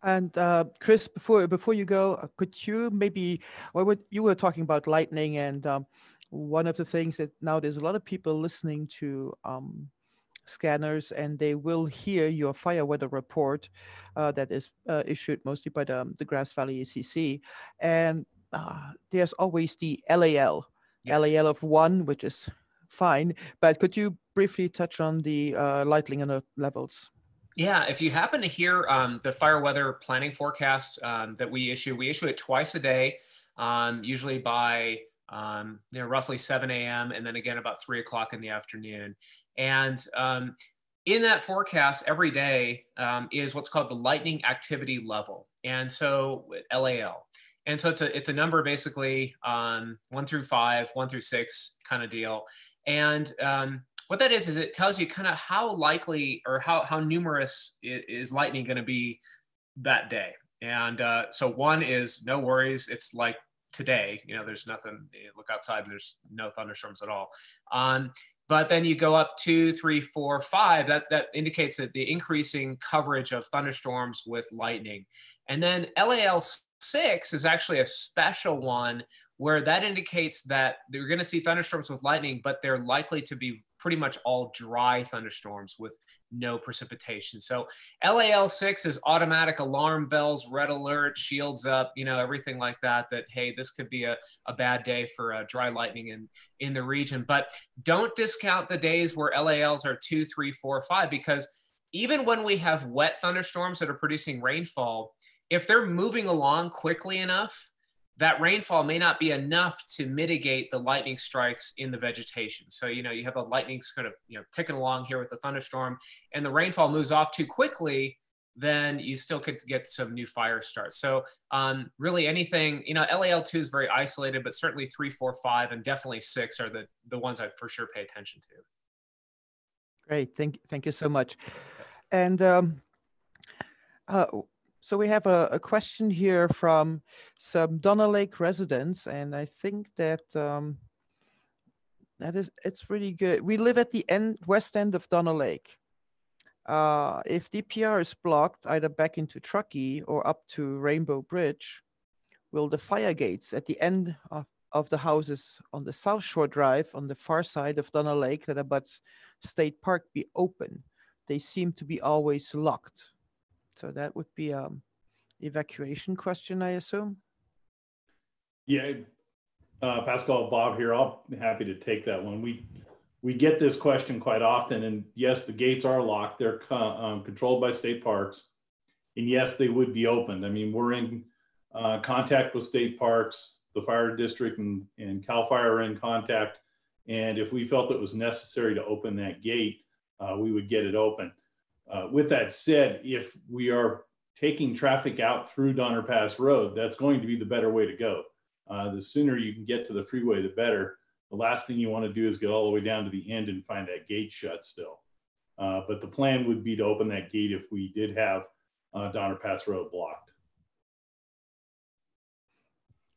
And uh, Chris, before before you go, uh, could you maybe, well, you were talking about lightning, and um, one of the things that now there's a lot of people listening to um, scanners, and they will hear your fire weather report uh, that is uh, issued mostly by the, um, the Grass Valley ECC, and uh, there's always the LAL, yes. LAL of one, which is fine, but could you briefly touch on the uh, lightning levels? Yeah, if you happen to hear um, the fire weather planning forecast um, that we issue, we issue it twice a day, um, usually by um, you know roughly 7 a.m. and then again about three o'clock in the afternoon. And um, in that forecast every day um, is what's called the lightning activity level, and so LAL. And so it's a it's a number basically one through five, one through six kind of deal. And what that is is it tells you kind of how likely or how how numerous is lightning going to be that day. And uh, so one is no worries. It's like today. You know, there's nothing. Look outside. There's no thunderstorms at all. Um, but then you go up two, three, four, five. That that indicates that the increasing coverage of thunderstorms with lightning. And then LAL six is actually a special one where that indicates that they're going to see thunderstorms with lightning, but they're likely to be pretty much all dry thunderstorms with no precipitation. So LAL6 is automatic alarm bells, red alert, shields up, you know, everything like that, that, hey, this could be a, a bad day for uh, dry lightning in, in the region. But don't discount the days where LALs are two, three, four, five, because even when we have wet thunderstorms that are producing rainfall, if they're moving along quickly enough, that rainfall may not be enough to mitigate the lightning strikes in the vegetation. So, you know, you have a lightning kind of, you know, ticking along here with the thunderstorm and the rainfall moves off too quickly, then you still could get some new fire starts. So um, really anything, you know, LAL2 is very isolated, but certainly three, four, five, and definitely six are the, the ones I for sure pay attention to. Great, thank, thank you so much. And um, uh, so we have a, a, question here from some Donner Lake residents, and I think that um, that is it's really good. We live at the end west end of Donner Lake. Uh, if DPR is blocked either back into Truckee or up to Rainbow Bridge, will the fire gates at the end of, of the houses on the South Shore Drive on the far side of Donner Lake that abuts State Park be open? They seem to be always locked. So that would be um evacuation question, I assume. Yeah, uh, Pascal, Bob here. I'll be happy to take that one. We we get this question quite often, and yes, the gates are locked. They're um, controlled by state parks, and yes, they would be opened. I mean, we're in uh, contact with state parks, the fire district, and and Cal Fire are in contact. And if we felt it was necessary to open that gate, uh, we would get it open. Uh, with that said, if we are taking traffic out through Donner Pass Road, that's going to be the better way to go. Uh, the sooner you can get to the freeway, the better. The last thing you want to do is get all the way down to the end and find that gate shut still. Uh, but the plan would be to open that gate if we did have uh, Donner Pass Road blocked.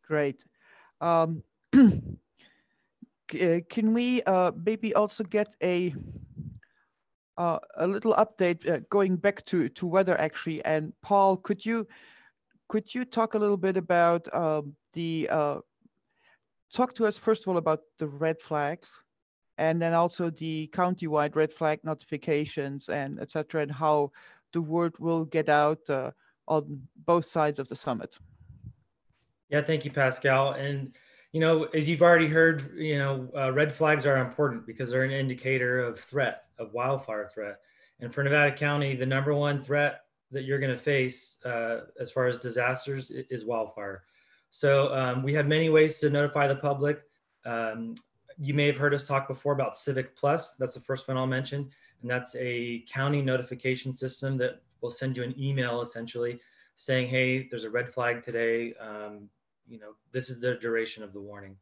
Great. Um, [CLEARS THROAT] uh, can we uh, maybe also get a uh, a little update uh, going back to to weather actually. And Paul, could you could you talk a little bit about um, the uh, talk to us first of all about the red flags, and then also the county-wide red flag notifications and etc. And how the word will get out uh, on both sides of the summit. Yeah, thank you, Pascal. And you know, as you've already heard, you know, uh, red flags are important because they're an indicator of threat, of wildfire threat. And for Nevada County, the number one threat that you're going to face uh, as far as disasters is wildfire. So um, we have many ways to notify the public. Um, you may have heard us talk before about Civic Plus. That's the first one I'll mention. And that's a county notification system that will send you an email essentially saying, hey, there's a red flag today. Um, you know, this is the duration of the warning.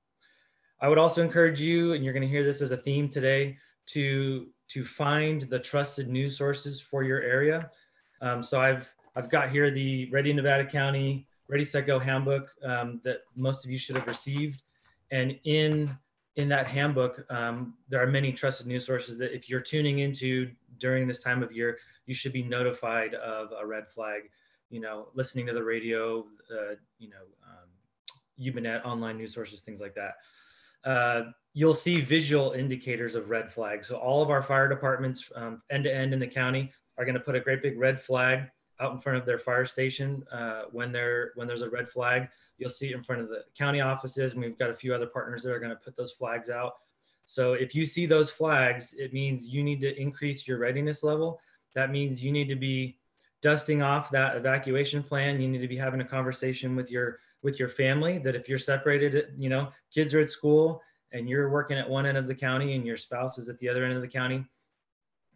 I would also encourage you, and you're going to hear this as a theme today, to to find the trusted news sources for your area. Um, so I've I've got here the Ready Nevada County Ready Set Go handbook um, that most of you should have received, and in in that handbook, um, there are many trusted news sources that if you're tuning into during this time of year, you should be notified of a red flag. You know, listening to the radio, uh, you know, YubaNet, online news sources, things like that. Uh, you'll see visual indicators of red flags. So all of our fire departments, end to end in the county, are going to put a great big red flag out in front of their fire station uh, when there when there's a red flag. You'll see it in front of the county offices, and we've got a few other partners that are going to put those flags out. So if you see those flags, it means you need to increase your readiness level that means you need to be dusting off that evacuation plan. You need to be having a conversation with your with your family that if you're separated, you know, kids are at school and you're working at one end of the county and your spouse is at the other end of the county,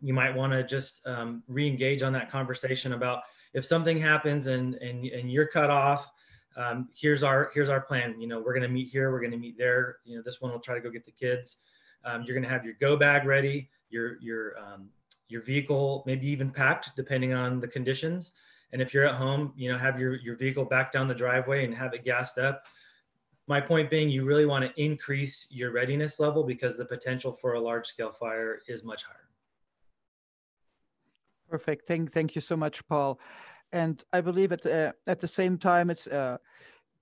you might want to just um, re-engage on that conversation about if something happens and and and you're cut off. Um, here's our here's our plan. You know, we're going to meet here. We're going to meet there. You know, this one will try to go get the kids. Um, you're going to have your go bag ready. Your your um, your vehicle maybe even packed depending on the conditions. And if you're at home, you know, have your your vehicle back down the driveway and have it gassed up. My point being, you really want to increase your readiness level because the potential for a large scale fire is much higher. Perfect. Thank, thank you so much, Paul. And I believe at at the same time, it's uh,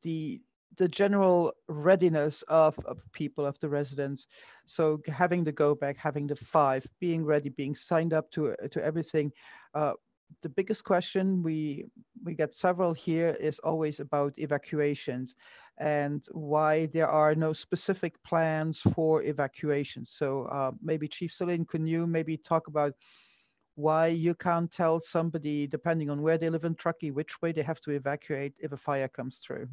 the the general readiness of, of people of the residents. So having the go bag, having the five, being ready, being signed up to to everything. Uh, the biggest question we we get several here is always about evacuations and why there are no specific plans for evacuations. So uh, maybe Chief Seline, can you maybe talk about why you can't tell somebody, depending on where they live in Truckee, which way they have to evacuate if a fire comes through?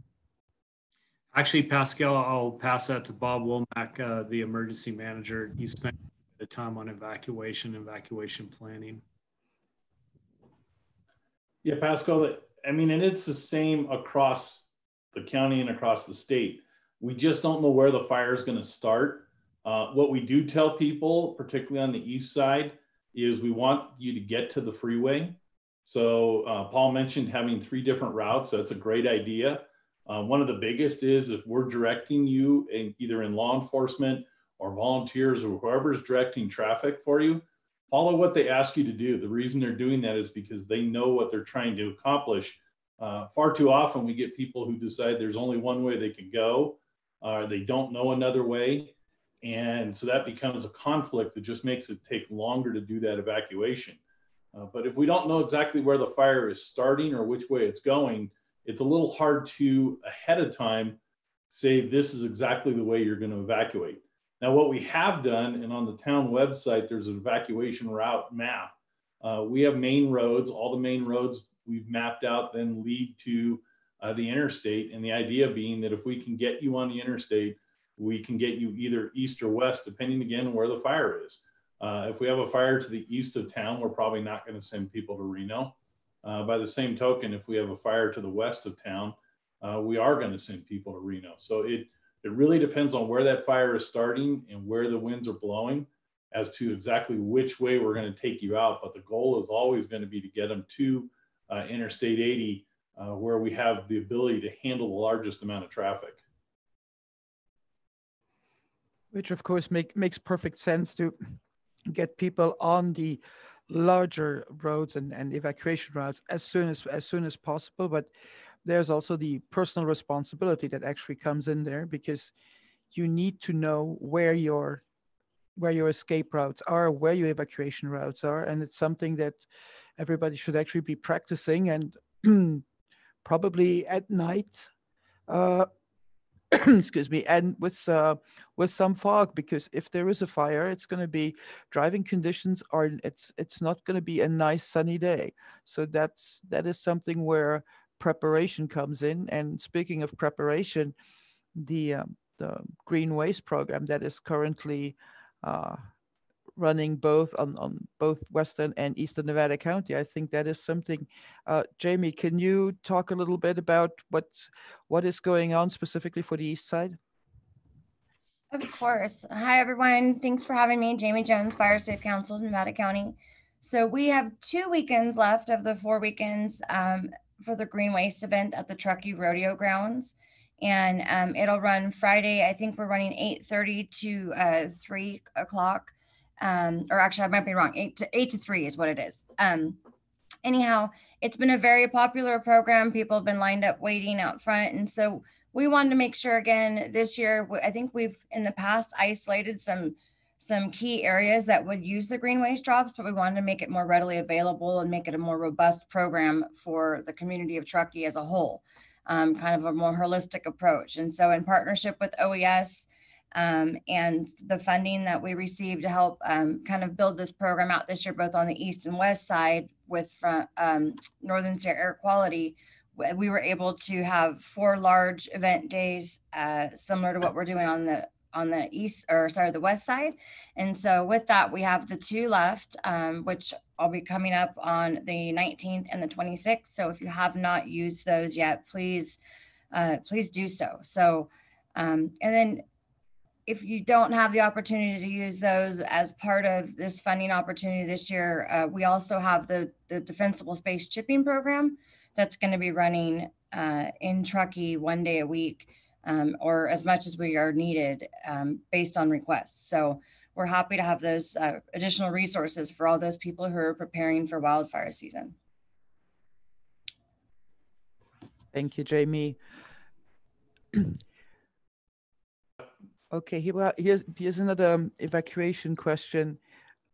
Actually, Pascal, I'll pass that to Bob Womack, uh, the emergency manager. He spent the time on evacuation, evacuation planning. Yeah, Pascal, I mean, and it's the same across the county and across the state. We just don't know where the fire is going to start. Uh, what we do tell people, particularly on the east side, is we want you to get to the freeway. So uh, Paul mentioned having three different routes. That's a great idea. Uh, one of the biggest is if we're directing you in either in law enforcement or volunteers or whoever is directing traffic for you, follow what they ask you to do. The reason they're doing that is because they know what they're trying to accomplish. Uh, far too often we get people who decide there's only one way they can go, or they don't know another way. And so that becomes a conflict that just makes it take longer to do that evacuation. Uh, but if we don't know exactly where the fire is starting or which way it's going, it's a little hard to ahead of time say this is exactly the way you're going to evacuate. Now, what we have done, and on the town website, there's an evacuation route map. Uh, we have main roads, all the main roads we've mapped out then lead to uh, the interstate. And the idea being that if we can get you on the interstate, we can get you either east or west, depending again where the fire is. Uh, if we have a fire to the east of town, we're probably not going to send people to Reno. Uh, by the same token, if we have a fire to the west of town, uh, we are going to send people to Reno. So it it really depends on where that fire is starting and where the winds are blowing as to exactly which way we're going to take you out. But the goal is always going to be to get them to uh, Interstate 80, uh, where we have the ability to handle the largest amount of traffic which of course make, makes perfect sense to get people on the larger roads and, and evacuation routes as soon as as soon as possible but there's also the personal responsibility that actually comes in there because you need to know where your where your escape routes are where your evacuation routes are and it's something that everybody should actually be practicing and [CLEARS THROAT] probably at night uh, [CLEARS THROAT] excuse me, and with uh, with some fog because if there is a fire, it's going to be driving conditions are it's it's not going to be a nice sunny day. So that's that is something where preparation comes in. And speaking of preparation, the um, the Green Waste program that is currently uh, running both on, on both Western and Eastern Nevada County. I think that is something. Uh, Jamie, can you talk a little bit about what what is going on specifically for the East Side? Of course. Hi, everyone. Thanks for having me. Jamie Jones, Fire Safe Council, Nevada County. So we have two weekends left of the four weekends um, for the Green Waste event at the Truckee Rodeo Grounds. And um, it'll run Friday. I think we're running 8.30 to uh, 3 o'clock um, or actually I might be wrong, eight to eight to three is what it is. Um, anyhow, it's been a very popular program. People have been lined up waiting out front, and so we wanted to make sure again this year. I think we've in the past isolated some some key areas that would use the green waste drops, but we wanted to make it more readily available and make it a more robust program for the community of Truckee as a whole, um, kind of a more holistic approach. And so, in partnership with OES Um, and the funding that we received to help um, kind of build this program out this year, both on the east and west side with um, Northern Sierra Air Quality, we were able to have four large event days uh, similar to what we're doing on the on the east or sorry the west side. And so with that we have the two left um, which i'll be coming up on the 19th and the 26th so if you have not used those yet please uh, please do so. So um, and then if you don't have the opportunity to use those as part of this funding opportunity this year, uh, we also have the, the defensible space chipping program that's going to be running uh, in Truckee one day a week um, or as much as we are needed um, based on requests. So we're happy to have those uh, additional resources for all those people who are preparing for wildfire season. Thank you, Jamie. okay, here, here's, here's another um, evacuation question.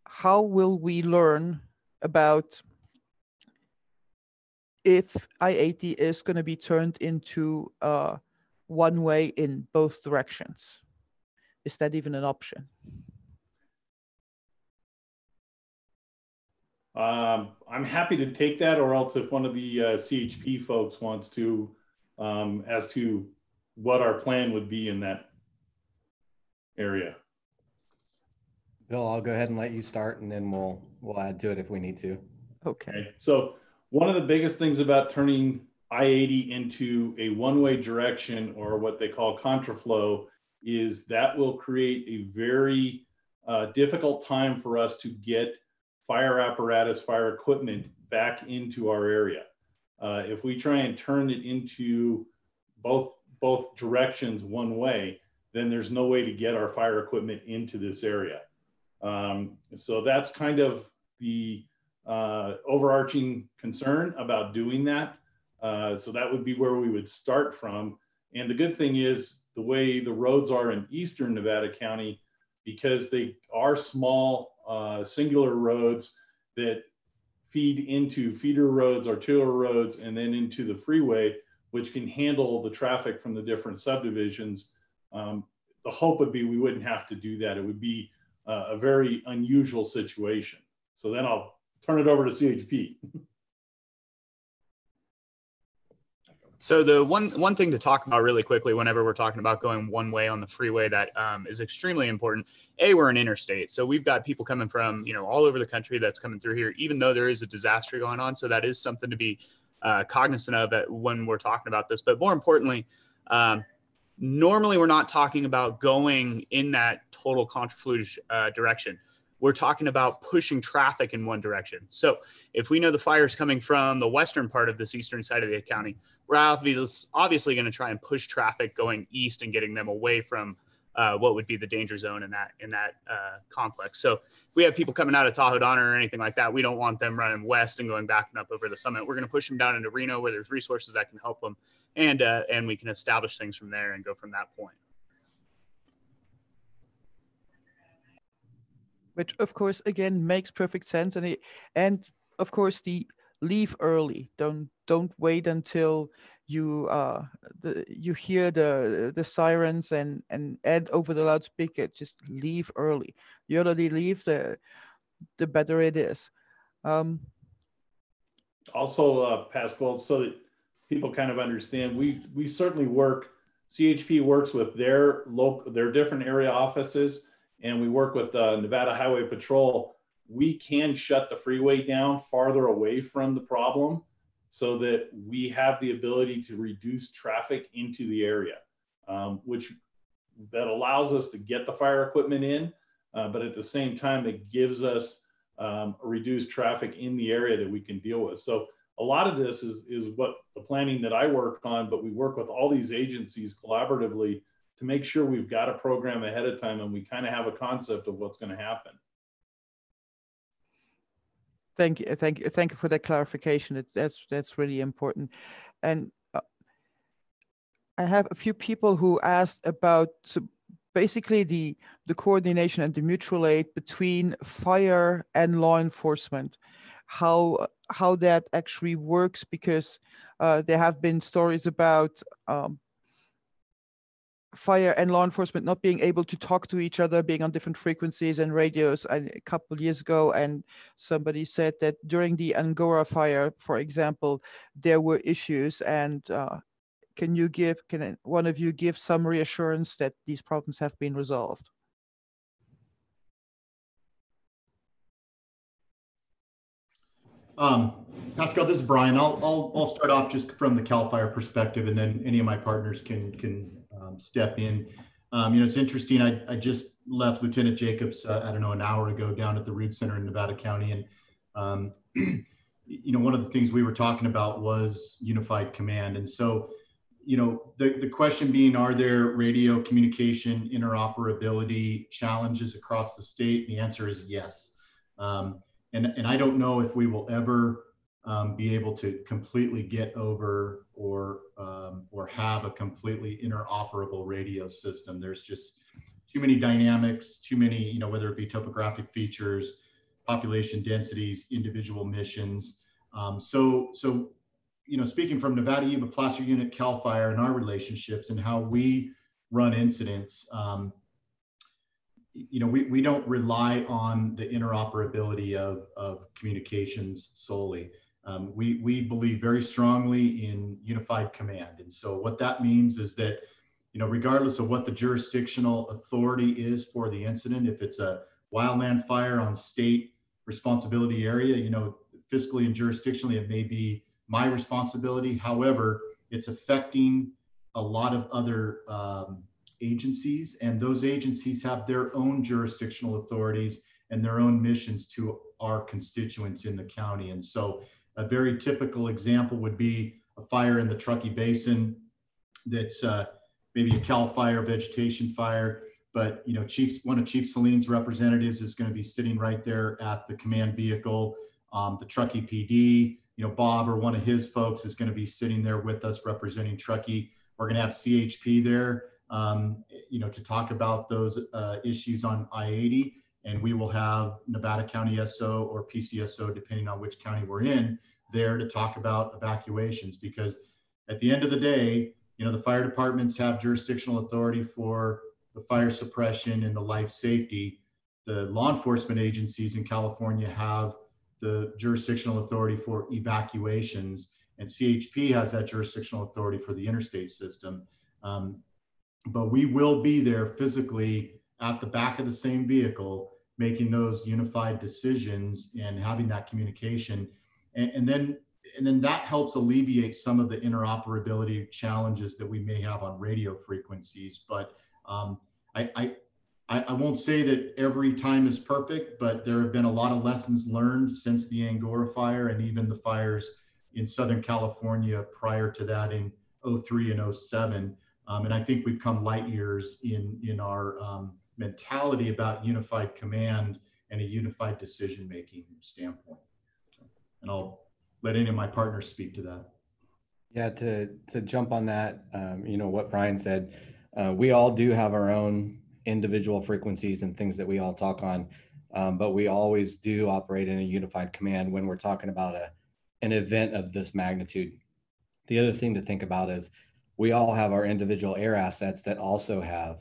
How will we learn about if I-80 is going to be turned into uh, one way in both directions? Is that even an option? Um, I'm happy to take that, or else if one of the uh, CHP folks wants to, um, as to what our plan would be in that area. Bill, I'll go ahead and let you start, and then we'll we'll add to it if we need to. Okay. Okay, so one of the biggest things about turning I-80 into a one-way direction or what they call contraflow is that will create a very uh, difficult time for us to get fire apparatus, fire equipment back into our area. Uh, if we try and turn it into both both directions one way, then there's no way to get our fire equipment into this area. Um, so that's kind of the uh, overarching concern about doing that. Uh, so that would be where we would start from. And the good thing is the way the roads are in eastern Nevada County, because they are small uh, singular roads that feed into feeder roads, arterial roads, and then into the freeway, which can handle the traffic from the different subdivisions. Um, the hope would be we wouldn't have to do that. It would be uh, a very unusual situation. So then I'll turn it over to CHP. [LAUGHS] So the one one thing to talk about really quickly, whenever we're talking about going one way on the freeway, that um, is extremely important. A, we're an interstate, so we've got people coming from you know all over the country that's coming through here, even though there is a disaster going on. So that is something to be uh, cognizant of when we're talking about this. But more importantly, um, normally we're not talking about going in that total contraflow uh, direction we're talking about pushing traffic in one direction. So if we know the fire is coming from the western part of this eastern side of the county, we're obviously going to try and push traffic going east and getting them away from uh, what would be the danger zone in that in that uh, complex. So if we have people coming out of Tahoe Donner or anything like that, we don't want them running west and going back and up over the summit. We're going to push them down into Reno where there's resources that can help them, and uh, and we can establish things from there and go from that point. which of course again makes perfect sense and it, and of course the leave early. Don't don't wait until you uh the, you hear the the sirens and and add over the loudspeaker. Just leave early. The earlier you leave the the better it is. Um also uh pascal so that people kind of understand we we certainly work chp works with their local their different area offices and we work with uh, Nevada Highway Patrol, we can shut the freeway down farther away from the problem so that we have the ability to reduce traffic into the area, um, which that allows us to get the fire equipment in, uh, but at the same time, it gives us um, reduced traffic in the area that we can deal with. So a lot of this is, is what the planning that I work on, but we work with all these agencies collaboratively to make sure we've got a program ahead of time and we kind of have a concept of what's going to happen. Thank you, thank you, thank you for that clarification. That's that's really important, and uh, I have a few people who asked about so basically the the coordination and the mutual aid between fire and law enforcement, how how that actually works because uh, there have been stories about um, fire and law enforcement not being able to talk to each other, being on different frequencies and radios a couple years ago. And somebody said that during the Angora fire, for example, there were issues. And uh, can you give, can one of you give some reassurance that these problems have been resolved? Um, Pascal, this is Brian. I'll, I'll, I'll start off just from the CAL FIRE perspective, and then any of my partners can, can um, step in. Um, you know, it's interesting. I, I just left Lieutenant Jacobs, uh, I don't know, an hour ago down at the Rood Center in Nevada County. And, um, [CLEARS THROAT] you know, one of the things we were talking about was unified command. And so, you know, the, the question being, are there radio communication interoperability challenges across the state? The answer is yes. Um, and, and I don't know if we will ever um, be able to completely get over or um, or have a completely interoperable radio system. There's just too many dynamics, too many, you know, whether it be topographic features, population densities, individual missions. Um, so, so, you know, speaking from Nevada Yuba Placer Unit, CAL FIRE, and our relationships and how we run incidents, um, you know, we, we don't rely on the interoperability of, of communications solely. Um, we, we believe very strongly in unified command. And so what that means is that, you know, regardless of what the jurisdictional authority is for the incident, if it's a wildland fire on state responsibility area, you know, fiscally and jurisdictionally, it may be my responsibility. However, it's affecting a lot of other um, agencies, and those agencies have their own jurisdictional authorities and their own missions to our constituents in the county. And so a very typical example would be a fire in the Truckee Basin that's uh, maybe a CAL FIRE, vegetation fire, but you know, Chief, one of Chief Seline's representatives is going to be sitting right there at the command vehicle. Um, the Truckee PD, you know, Bob or one of his folks is going to be sitting there with us representing Truckee. We're going to have CHP there, um, you know, to talk about those uh, issues on I-80 and we will have Nevada County SO or PCSO, depending on which county we're in, there to talk about evacuations. Because at the end of the day, you know, the fire departments have jurisdictional authority for the fire suppression and the life safety. The law enforcement agencies in California have the jurisdictional authority for evacuations, and CHP has that jurisdictional authority for the interstate system. Um, but we will be there physically at the back of the same vehicle, making those unified decisions and having that communication. And, and then and then that helps alleviate some of the interoperability challenges that we may have on radio frequencies. But um, I, I, I won't say that every time is perfect, but there have been a lot of lessons learned since the Angora fire and even the fires in Southern California prior to that in 03 and 07. Um, and I think we've come light years in, in our um, mentality about unified command and a unified decision making standpoint. And I'll let any of my partners speak to that. Yeah, to to jump on that, um, you know what Brian said, uh, we all do have our own individual frequencies and things that we all talk on, um, but we always do operate in a unified command when we're talking about a an event of this magnitude. The other thing to think about is we all have our individual air assets that also have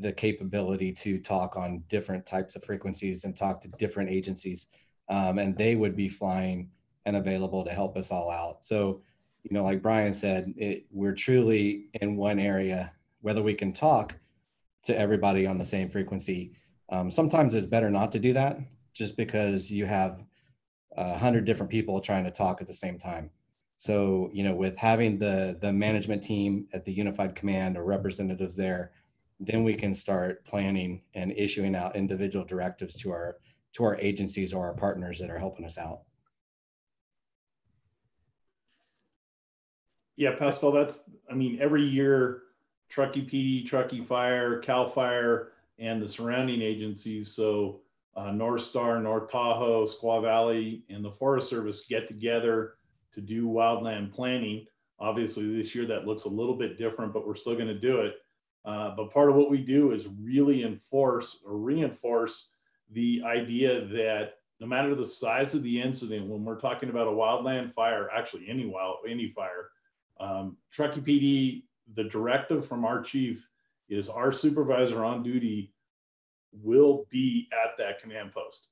the capability to talk on different types of frequencies and talk to different agencies. Um, and they would be flying and available to help us all out. So, you know, like Brian said, it, we're truly in one area, whether we can talk to everybody on the same frequency. Um, sometimes it's better not to do that just because you have a hundred different people trying to talk at the same time. So, you know, with having the the management team at the unified command or representatives there, then we can start planning and issuing out individual directives to our to our agencies or our partners that are helping us out. Yeah, Pascal, that's I mean, every year Truckee PD, Truckee Fire, CAL FIRE, and the surrounding agencies, so uh, Northstar, North Tahoe, Squaw Valley, and the Forest Service get together to do wildland planning. Obviously, this year that looks a little bit different, but we're still going to do it. Uh, but part of what we do is really enforce or reinforce the idea that no matter the size of the incident, when we're talking about a wildland fire, actually any wild any fire, um, Truckee PD, the directive from our chief is our supervisor on duty will be at that command post.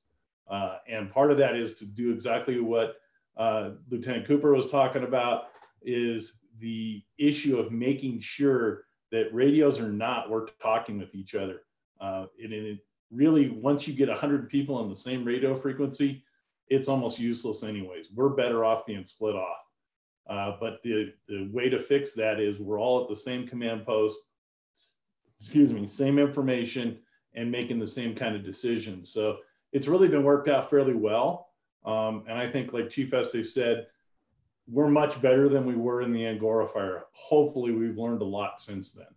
Uh, and part of that is to do exactly what uh, Lieutenant Cooper was talking about is the issue of making sure that radios are not, we're talking with each other. Uh, and it really, once you get 100 people on the same radio frequency, it's almost useless anyways. We're better off being split off. Uh, but the, the way to fix that is we're all at the same command post, excuse me, same information and making the same kind of decisions. So it's really been worked out fairly well. Um, and I think like Chief Estes said, we're much better than we were in the Angora fire. Hopefully we've learned a lot since then.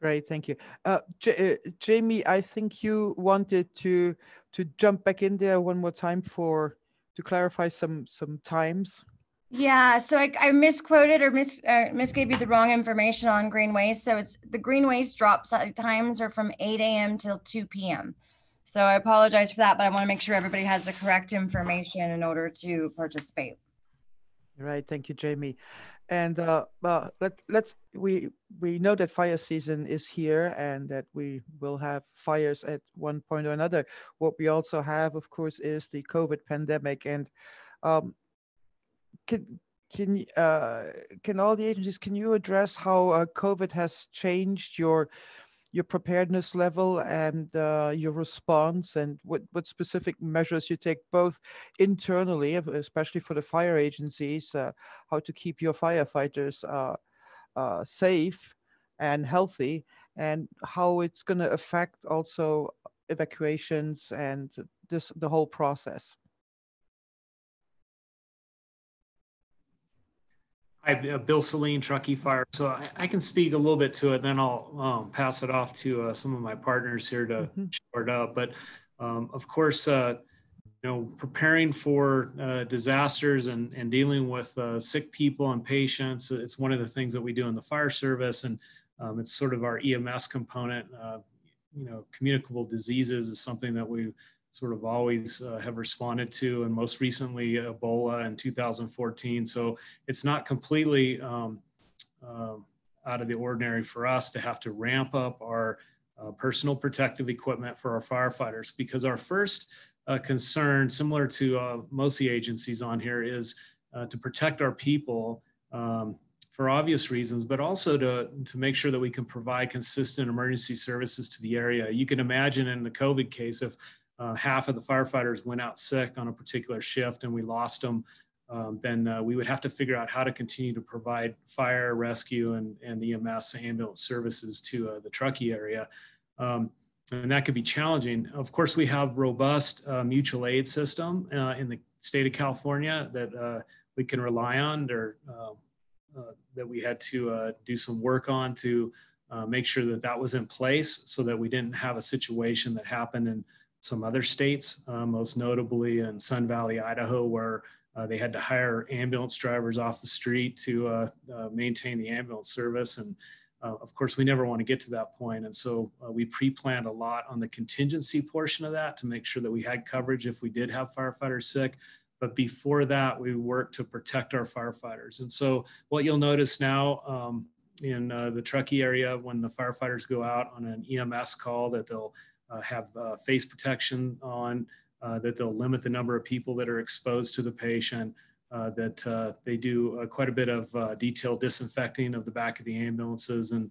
Great, thank you. Uh, J uh, Jamie, I think you wanted to to jump back in there one more time for to clarify some some times. Yeah, so I, I misquoted or mis uh, misgave you the wrong information on green waste. So it's the green waste drop times are from 8 a.m. till 2 p.m. So I apologize for that, but I want to make sure everybody has the correct information in order to participate. Right, thank you, Jamie. And uh, well, let let's we we know that fire season is here and that we will have fires at one point or another. What we also have, of course, is the COVID pandemic. And um, can can uh, can all the agencies can you address how uh, COVID has changed your your preparedness level and uh, your response and what, what specific measures you take both internally, especially for the fire agencies, uh, how to keep your firefighters uh, uh safe and healthy and how it's going to affect also evacuations and this the whole process. Hi, uh, Bill Seline, Truckee Fire. So I, I, can speak a little bit to it, then I'll um, pass it off to uh, some of my partners here to mm-hmm. short up. But um, of course, uh, you know, preparing for uh, disasters and, and dealing with uh, sick people and patients, it's one of the things that we do in the fire service. And um, it's sort of our EMS component. Uh, you know, communicable diseases is something that we sort of always uh, have responded to, and most recently Ebola in 2014. So it's not completely um, uh, out of the ordinary for us to have to ramp up our uh, personal protective equipment for our firefighters because our first uh, concern, similar to uh, most of the agencies on here, is uh, to protect our people. Um, for obvious reasons, but also to, to make sure that we can provide consistent emergency services to the area. You can imagine in the COVID case, if uh, half of the firefighters went out sick on a particular shift and we lost them, um, then uh, we would have to figure out how to continue to provide fire, rescue, and, and EMS ambulance services to uh, the Truckee area. Um, and that could be challenging. Of course, we have robust uh, mutual aid system uh, in the state of California that uh, we can rely on or that we had to do some work on to make sure that that was in place so that we didn't have a situation that happened in some other states, uh, most notably in Sun Valley, Idaho, where uh, they had to hire ambulance drivers off the street to uh, uh maintain the ambulance service. And uh, of course, we never want to get to that point. And so uh, we pre planned a lot on the contingency portion of that to make sure that we had coverage if we did have firefighters sick. But before that, we worked to protect our firefighters. And so what you'll notice now, um, in uh, the Truckee area when the firefighters go out on an EMS call that they'll Uh, have uh, face protection on, uh, that they'll limit the number of people that are exposed to the patient, uh, that uh, they do quite a bit of detailed disinfecting of the back of the ambulances and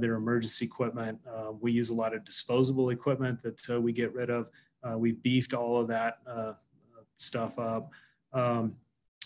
their emergency equipment. we use a lot of disposable equipment that we get rid of. we beefed all of that stuff up. Um,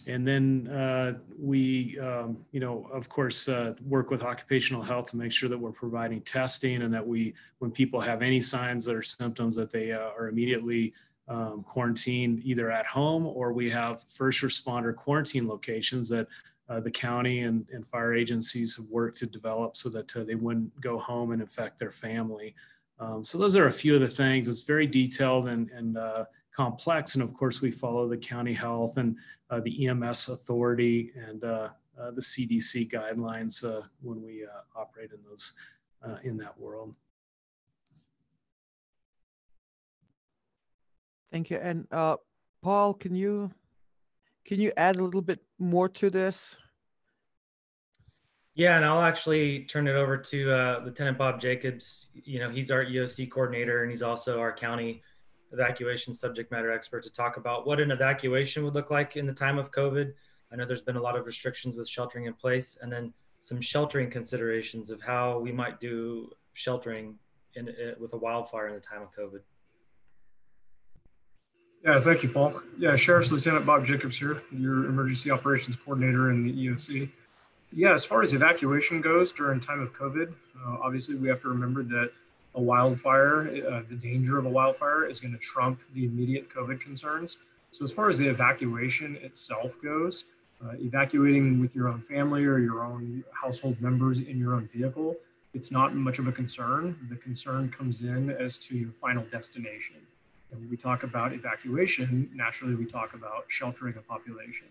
and then uh, we, um, you know, of course, uh, work with occupational health to make sure that we're providing testing and that we, when people have any signs or symptoms, that they uh, are immediately um, quarantined either at home or we have first responder quarantine locations that uh, the county and, and, fire agencies have worked to develop so that uh, they wouldn't go home and infect their family. Um, so those are a few of the things. It's very detailed and, and uh, complex. And of course, we follow the county health and uh, the EMS authority and uh, uh, the CDC guidelines uh, when we uh, operate in those uh, in that world. Thank you. And Paul, can you can you add a little bit more to this? Yeah, and I'll actually turn it over to uh, Lieutenant Bob Jacobs. You know, he's our EOC coordinator, and he's also our county evacuation subject matter expert to talk about what an evacuation would look like in the time of COVID. I know there's been a lot of restrictions with sheltering in place, and then some sheltering considerations of how we might do sheltering in, in with a wildfire in the time of COVID. Yeah, thank you, Paul. Yeah, Sheriff's Lieutenant Bob Jacobs here, your emergency operations coordinator in the EOC. Yeah, as far as evacuation goes during time of COVID, uh, obviously we have to remember that a wildfire, uh, the danger of a wildfire is going to trump the immediate COVID concerns. So as far as the evacuation itself goes, uh, evacuating with your own family or your own household members in your own vehicle, it's not much of a concern. The concern comes in as to your final destination. And when we talk about evacuation, naturally we talk about sheltering a population.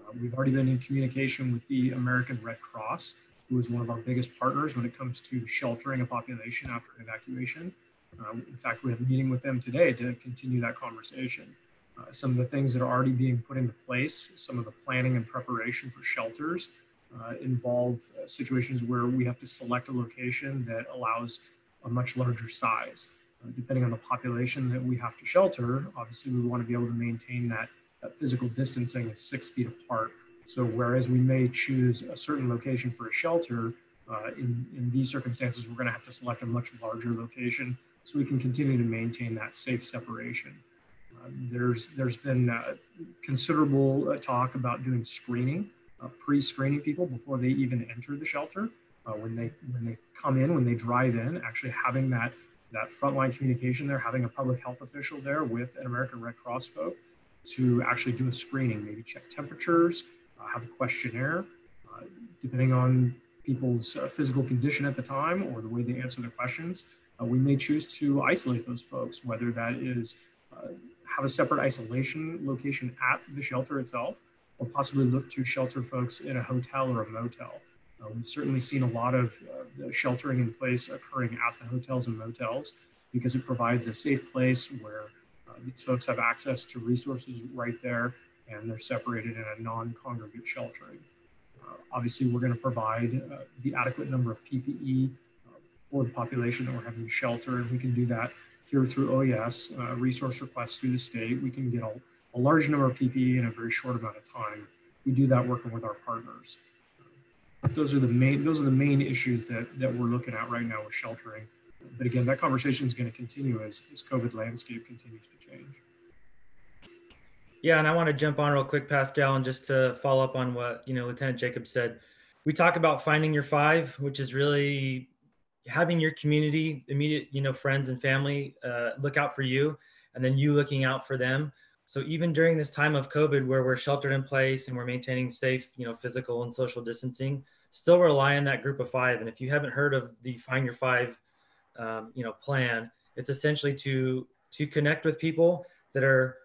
Uh, we've already been in communication with the American Red Cross, who is one of our biggest partners when it comes to sheltering a population after an evacuation. Uh, in fact, we have a meeting with them today to continue that conversation. Uh, some of the things that are already being put into place, some of the planning and preparation for shelters uh, involve uh, situations where we have to select a location that allows a much larger size. Uh, depending on the population that we have to shelter, obviously we want to be able to maintain that, that physical distancing of six feet apart. So whereas we may choose a certain location for a shelter, uh, in, in these circumstances, we're going to have to select a much larger location so we can continue to maintain that safe separation. Uh, there's there's been uh, considerable uh, talk about doing screening, uh, pre-screening people before they even enter the shelter. Uh, when they when they come in, when they drive in, actually having that that frontline communication there, having a public health official there with an American Red Cross folk to actually do a screening, maybe check temperatures, have a questionnaire, uh, depending on people's uh, physical condition at the time or the way they answer their questions. we may choose to isolate those folks, whether that is have a separate isolation location at the shelter itself, or possibly look to shelter folks in a hotel or a motel. Uh, we've certainly seen a lot of uh, sheltering in place occurring at the hotels and motels because it provides a safe place where uh, these folks have access to resources right there and they're separated in a non-congregate sheltering. Uh, obviously, we're going to provide uh, the adequate number of PPE uh, for the population that we're having to shelter, and we can do that here through OES, uh, resource requests through the state. We can get a, a, large number of PPE in a very short amount of time. We do that working with our partners. Those are the main those are the main issues that that we're looking at right now with sheltering. But again, that conversation is going to continue as this COVID landscape continues to change. Yeah, and I want to jump on real quick, Pascal, and just to follow up on what you know Lieutenant Jacob said. We talk about finding your five, which is really having your community, immediate you know friends and family uh, look out for you, and then you looking out for them. So even during this time of COVID, where we're sheltered in place and we're maintaining safe, you know, physical and social distancing, still rely on that group of five. And if you haven't heard of the Find Your Five, um, you know, plan, it's essentially to to connect with people that are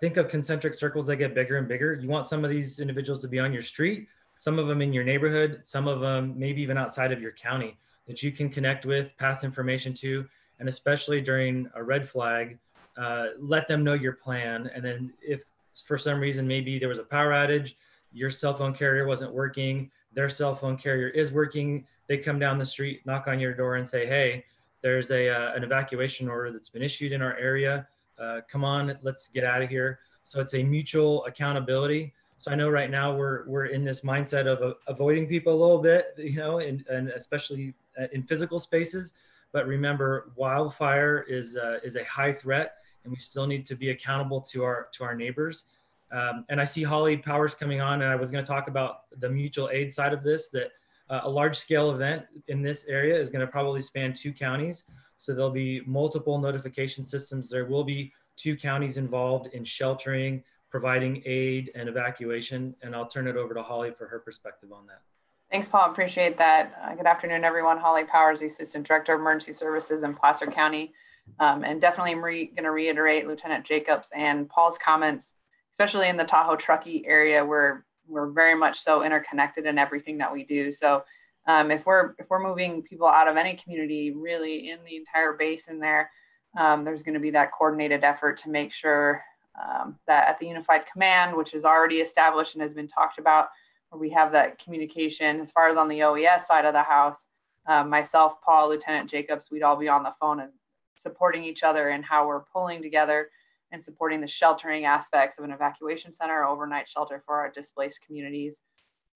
think of concentric circles that get bigger and bigger. You want some of these individuals to be on your street, some of them in your neighborhood, some of them maybe even outside of your county that you can connect with, pass information to, and especially during a red flag, uh, let them know your plan. And then if for some reason maybe there was a power outage, your cell phone carrier wasn't working, their cell phone carrier is working, they come down the street, knock on your door, and say, "Hey, there's a uh, an evacuation order that's been issued in our area uh, come on, let's get out of here. So it's a mutual accountability. So I know right now we're we're in this mindset of uh, avoiding people a little bit, you know, and, and especially uh, in physical spaces. But remember, wildfire is uh, is a high threat, and we still need to be accountable to our to our neighbors. Um, and I see Holly Powers coming on, and I was going to talk about the mutual aid side of this. That uh, a large scale event in this area is going to probably span two counties. So there'll be multiple notification systems. There will be two counties involved in sheltering, providing aid and evacuation. And I'll turn it over to Holly for her perspective on that. Thanks, Paul. Appreciate that. Uh, good afternoon, everyone. Holly Powers, the Assistant Director of Emergency Services in Placer County. Um, and definitely I'm going to reiterate Lieutenant Jacobs and Paul's comments, especially in the Tahoe Truckee area where we're very much so interconnected in everything that we do. So um, if we're if we're moving people out of any community really in the entire basin there um, there's going to be that coordinated effort to make sure um, that at the unified command which is already established and has been talked about where we have that communication. As far as on the OES side of the house, uh, myself, Paul, Lieutenant Jacobs, we'd all be on the phone and supporting each other and how we're pulling together and supporting the sheltering aspects of an evacuation center overnight shelter for our displaced communities.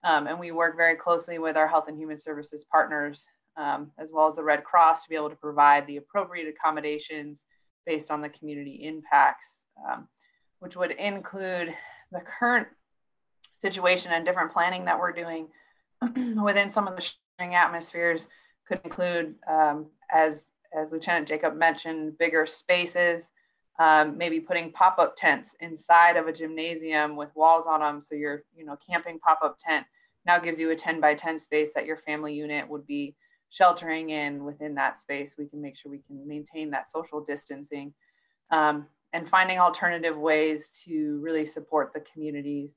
Um, and we work very closely with our health and human services partners, um, as well as the Red Cross, to be able to provide the appropriate accommodations based on the community impacts, um, which would include the current situation and different planning that we're doing [CLEARS THROAT] within some of the sharing atmospheres could include, um, as, as Lieutenant Jacob mentioned, bigger spaces, um, maybe putting pop-up tents inside of a gymnasium with walls on them. So your, you know, camping pop-up tent now gives you a 10 by 10 space that your family unit would be sheltering in within that space. We can make sure we can maintain that social distancing um, and finding alternative ways to really support the communities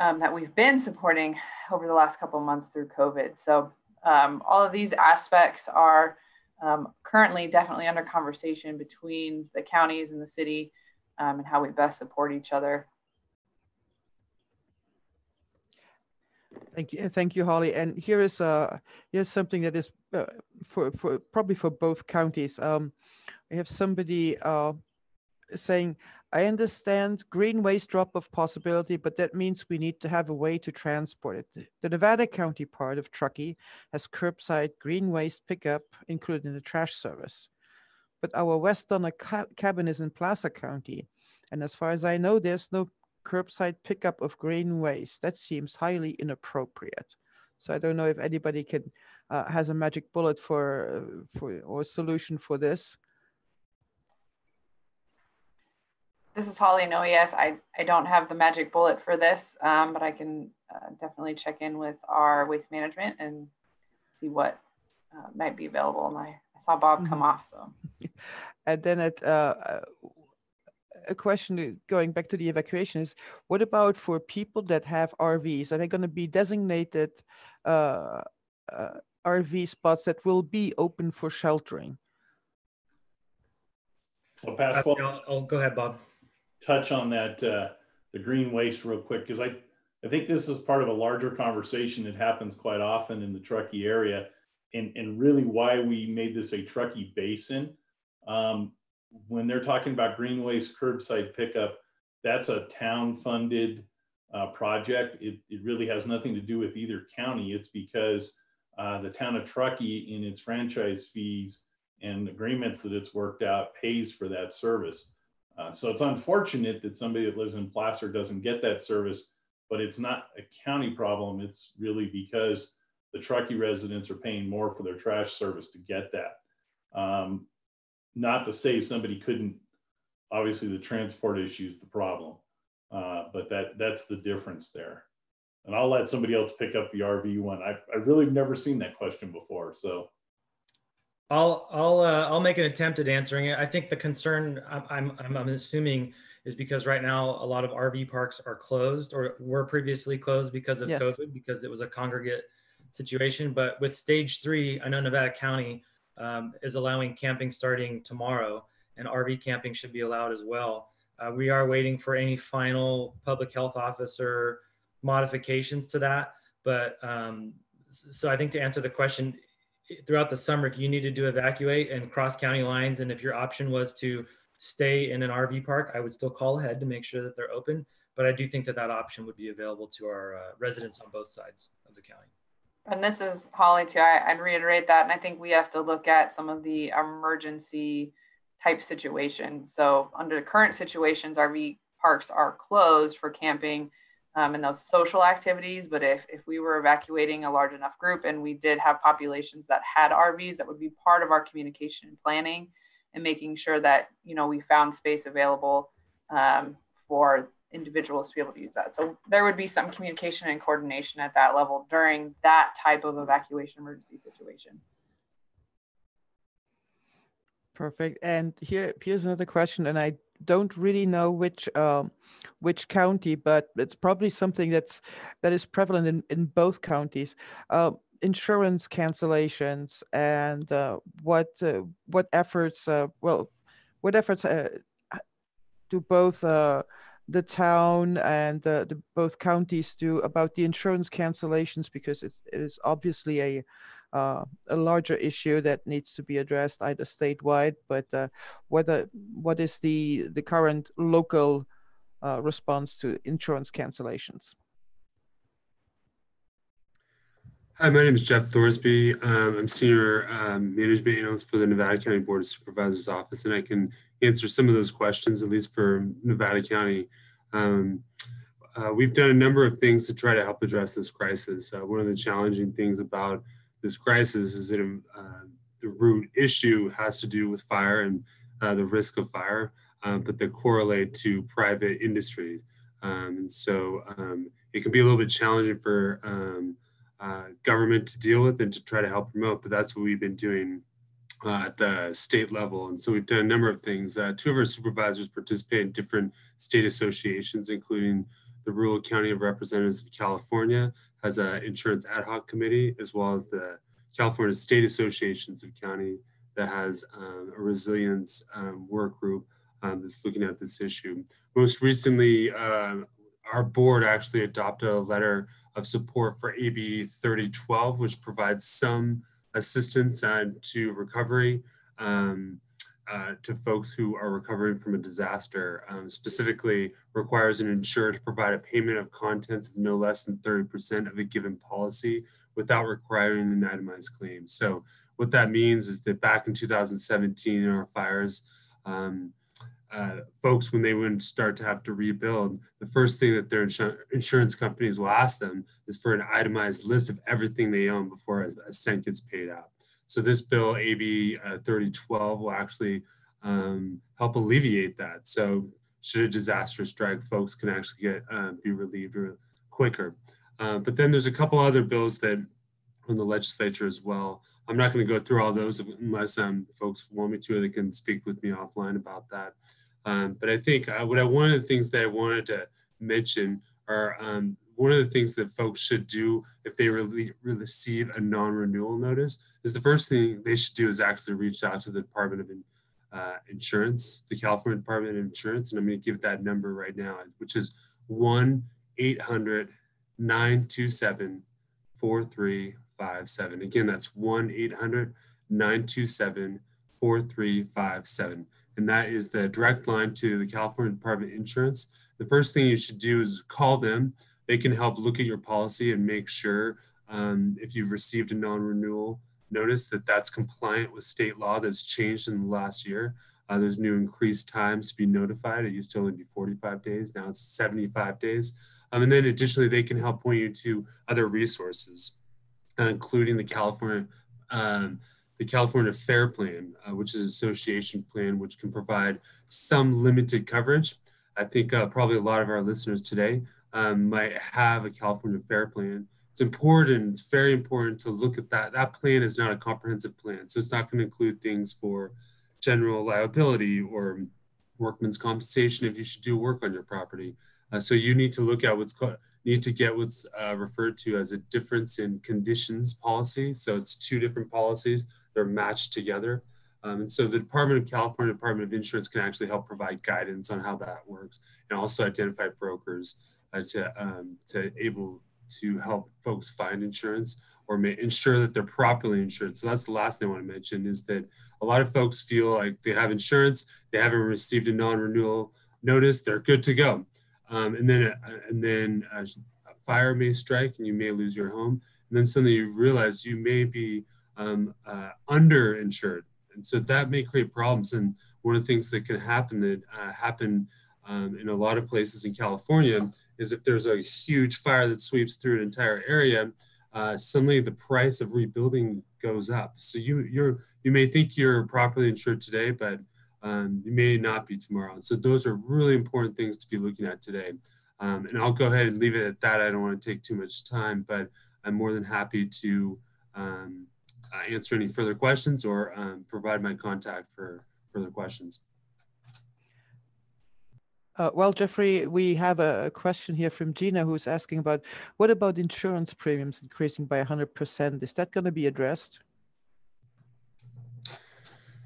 um, that we've been supporting over the last couple months through COVID. So um, all of these aspects are um, currently definitely under conversation between the counties and the city um, and how we best support each other. Thank you, thank you, Holly. And here is uh here's something that is uh, for for probably for both counties. Um, we have somebody uh saying, I understand green waste drop-off possibility, but that means we need to have a way to transport it. The Nevada County part of Truckee has curbside green waste pickup included in the trash service. But our West Donner ca cabin is in Placer County. And as far as I know, there's no curbside pickup of green waste. That seems highly inappropriate. So I don't know if anybody can uh, has a magic bullet for for or solution for this. This is Holly. No, yes, I, I don't have the magic bullet for this, um, but I can uh, definitely check in with our waste management and see what uh, might be available. And I, I saw Bob come mm-hmm. off, so. [LAUGHS] and then at uh, a question going back to the evacuation is, what about for people that have RVs? Are they going to be designated uh, uh, RV spots that will be open for sheltering? So Pascal, I'll, I'll go ahead, Bob touch on that uh, the green waste real quick because I I think this is part of a larger conversation that happens quite often in the Truckee area, and and really why we made this a Truckee basin. Um, when they're talking about green waste curbside pickup, that's a town funded uh, project. It, it really has nothing to do with either county. It's because uh, the town of Truckee in its franchise fees and agreements that it's worked out pays for that service. Uh, so it's unfortunate that somebody that lives in Placer doesn't get that service, but it's not a county problem. It's really because the Truckee residents are paying more for their trash service to get that. Um, not to say somebody couldn't, obviously the transport issue is the problem, uh, but that that's the difference there. And I'll let somebody else pick up the RV one. I, I really have never seen that question before. So I'll I'll uh, I'll make an attempt at answering it. I think the concern I'm, I'm I'm assuming is because right now a lot of RV parks are closed or were previously closed because of yes. COVID because it was a congregate situation. But with stage three, I know Nevada County um, is allowing camping starting tomorrow, and RV camping should be allowed as well. Uh, we are waiting for any final public health officer modifications to that. But um, so I think to answer the question, throughout the summer if you needed to evacuate and cross county lines and if your option was to stay in an rv park i would still call ahead to make sure that they're open. But i do think that that option would be available to our uh, residents on both sides of the county. And this is holly too. I, i'd reiterate that and i think we have to look at some of the emergency type situations so under the current situations rv parks are closed for camping um, and those social activities. But if, if we were evacuating a large enough group and we did have populations that had RVs, that would be part of our communication and planning and making sure that, you know, we found space available um, for individuals to be able to use that. So there would be some communication and coordination at that level during that type of evacuation emergency situation. Perfect. And here, here's another question, and I don't really know which um, which county, but it's probably something that's that is prevalent in, in both counties. Uh, insurance cancellations and uh, what uh, what efforts uh, well what efforts uh, do both uh, the town and the, both counties do about the insurance cancellations because it, it is obviously a uh, a larger issue that needs to be addressed either statewide, but uh, whether what is the the current local uh, response to insurance cancellations? Hi, my name is Jeff Thorsby. Um, I'm Senior um, Management Analyst for the Nevada County Board of Supervisors Office, and I can answer some of those questions, at least for Nevada County. Um, uh, we've done a number of things to try to help address this crisis. Uh, one of the challenging things about this crisis is that uh, the root issue has to do with fire and uh, the risk of fire, um, but they correlate to private industries. Um, and so um, it can be a little bit challenging for um, uh, government to deal with and to try to help promote. But that's what we've been doing uh, at the state level. And so we've done a number of things. Uh, two of our supervisors participate in different state associations, including the Rural County of Representatives of California has an insurance ad hoc committee, as well as the California State Associations of County that has um, a resilience um, work group um, that's looking at this issue. Most recently, uh, our board actually adopted a letter of support for AB 3012, which provides some assistance uh, to recovery um, uh, to folks who are recovering from a disaster. Um, specifically, requires an insurer to provide a payment of contents of no less than 30% of a given policy without requiring an itemized claim. So, what that means is that back in 2017 in our fires, um, uh, folks, when they would start to have to rebuild, the first thing that their insur insurance companies will ask them is for an itemized list of everything they own before a, a cent gets paid out. So this bill, AB uh, 3012, will actually um, help alleviate that. So should a disaster strike, folks can actually get uh, be relieved quicker. Uh, but then there's a couple other bills that from the legislature as well. I'm not going to go through all those unless um, folks want me to. or They can speak with me offline about that. Um, but I think uh, what I, one of the things that I wanted to mention are um, one of the things that folks should do if they really, receive a non-renewal notice is the first thing they should do is actually reach out to the Department of uh, Insurance, the California Department of Insurance, and I'm going to give that number right now, which is 1-800-927-4357. Again, that's 1-800-927-4357 and that is the direct line to the California Department of Insurance. The first thing you should do is call them. They can help look at your policy and make sure um, if you've received a non-renewal notice that that's compliant with state law that's changed in the last year. Uh, there's new increased times to be notified. It used to only be 45 days. Now it's 75 days. Um, and then additionally, they can help point you to other resources, uh, including the California um, the California Fair Plan, uh, which is an association plan which can provide some limited coverage. I think uh, probably a lot of our listeners today um, might have a California Fair Plan. It's important, it's very important to look at that. That plan is not a comprehensive plan. So it's not going to include things for general liability or workman's compensation if you should do work on your property. Uh, so you need to look at what's called, need to get what's uh, referred to as a difference in conditions policy. So it's two different policies they're matched together. Um, and so the Department of California Department of Insurance can actually help provide guidance on how that works and also identify brokers uh, to, um, to able to help folks find insurance or may ensure that they're properly insured. So that's the last thing I want to mention is that a lot of folks feel like they have insurance, they haven't received a non-renewal notice, they're good to go. Um, and then, uh, and then a fire may strike and you may lose your home. And then suddenly you realize you may be um, uh, underinsured. And so that may create problems. And one of the things that can happen that uh, happen um, in a lot of places in California is if there's a huge fire that sweeps through an entire area, uh, suddenly the price of rebuilding goes up. So you you're you may think you're properly insured today, but um, you may not be tomorrow. So those are really important things to be looking at today. Um, and I'll go ahead and leave it at that. I don't want to take too much time, but I'm more than happy to um, uh, answer any further questions or um, provide my contact for further questions. Uh, well, Jeffrey, we have a, question here from Gina who's asking about what about insurance premiums increasing by 100%? Is that going to be addressed?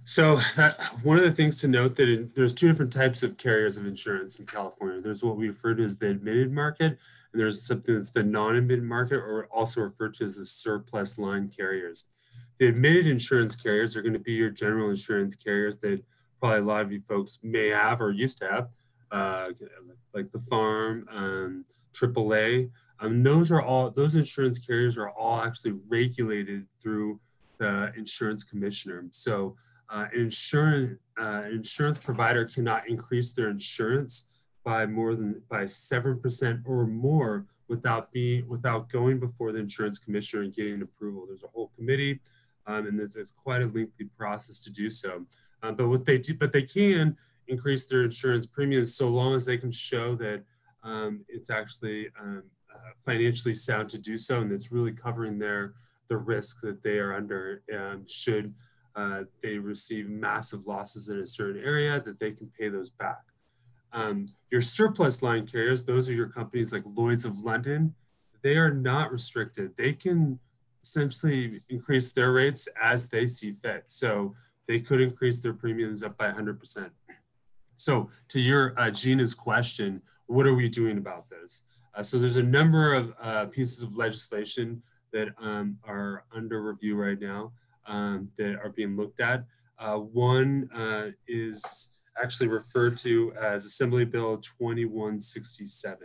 So that one of the things to note that in, there's two different types of carriers of insurance in California. There's what we refer to as the admitted market, and there's something that's the non-admitted market, or also referred to as the surplus line carriers. The admitted insurance carriers are going to be your general insurance carriers that probably a lot of you folks may have or used to have, uh, like the farm, um, AAA. Um, those are all those insurance carriers are all actually regulated through the insurance commissioner. So uh, an insurance uh, insurance provider cannot increase their insurance by more than by seven percent or more without being without going before the insurance commissioner and getting approval. There's a whole committee, um, and there's, quite a lengthy process to do so. Um, but what they do, but they can increase their insurance premiums so long as they can show that um, it's actually um, uh, financially sound to do so, and it's really covering their the risk that they are under um, should uh, they receive massive losses in a certain area that they can pay those back. Um, your surplus line carriers, those are your companies like Lloyd's of London, they are not restricted. They can essentially increase their rates as they see fit. So they could increase their premiums up by 100%. So to your uh, Gina's question, what are we doing about this? Uh, so there's a number of uh, pieces of legislation that um, are under review right now um, that are being looked at. Uh, one uh, is actually referred to as Assembly Bill 2167.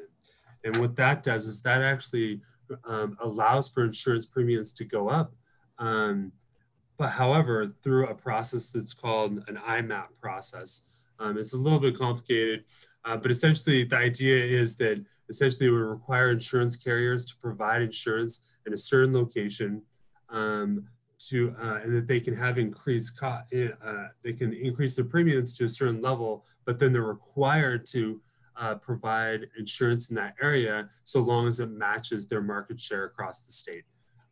And what that does is that actually um, allows for insurance premiums to go up. Um, but however, through a process that's called an IMAP process. Um, it's a little bit complicated, uh, but essentially the idea is that essentially would require insurance carriers to provide insurance in a certain location um, to uh, and that they can have increased cost, uh, they can increase their premiums to a certain level, but then they're required to uh, provide insurance in that area so long as it matches their market share across the state.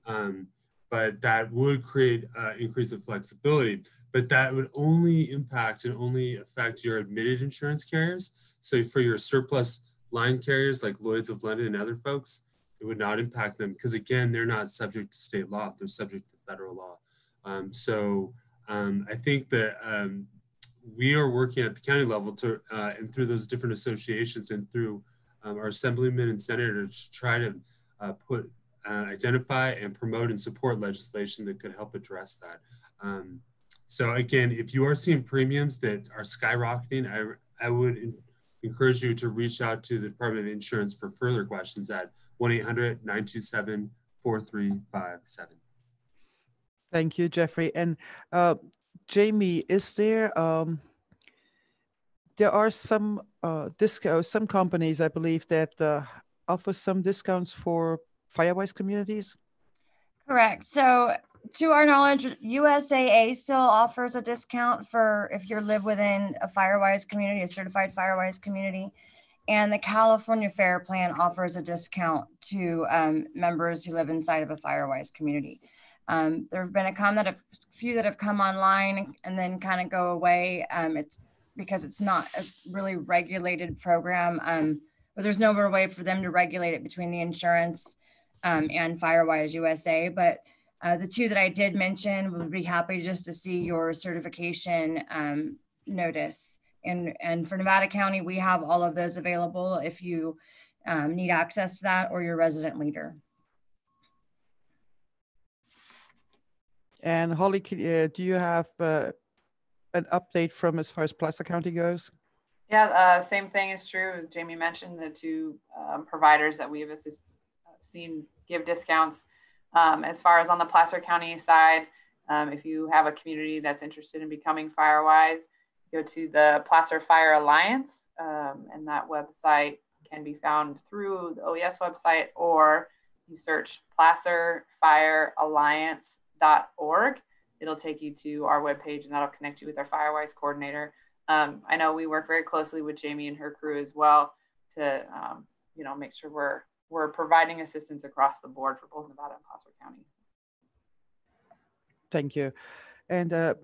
Um, but that would create uh, increase of flexibility. But that would only impact and only affect your admitted insurance carriers. So for your surplus line carriers like Lloyd's of London and other folks, it would not impact them because again, they're not subject to state law; they're subject to federal law. Um, so um, I think that um, we are working at the county level to uh, and through those different associations and through um, our assemblymen and senators to try to uh, put uh, identify and promote and support legislation that could help address that. Um, so again, if you are seeing premiums that are skyrocketing, I, I would encourage you to reach out to the Department of Insurance for further questions at 1-800-927-4357. Thank you, Jeffrey. And uh, Jamie, is there um, there are some uh, discount some companies I believe that uh, offer some discounts for Firewise communities? Correct. So, to our knowledge, USAA still offers a discount for if you live within a Firewise community, a certified Firewise community. And the California Fair Plan offers a discount to um, members who live inside of a Firewise community. Um, there have been a, that a few that have come online and then kind of go away. Um, it's because it's not a really regulated program, um, but there's no way for them to regulate it between the insurance um, and Firewise USA. But uh, the two that I did mention would be happy just to see your certification um, notice. And, and for Nevada County, we have all of those available if you um, need access to that or your resident leader. And Holly, uh, do you have uh, an update from as far as Placer County goes? Yeah, uh, same thing is true as Jamie mentioned, the two um, providers that we have assist, seen give discounts. Um, as far as on the Placer County side, um, if you have a community that's interested in becoming FireWise, go to the Placer Fire Alliance, um, and that website can be found through the OES website, or you search placerfirealliance.org. It'll take you to our webpage, and that'll connect you with our FireWise coordinator. Um, I know we work very closely with Jamie and her crew as well to, um, you know, make sure we're we're providing assistance across the board for both Nevada and Placer County. Thank you. And uh,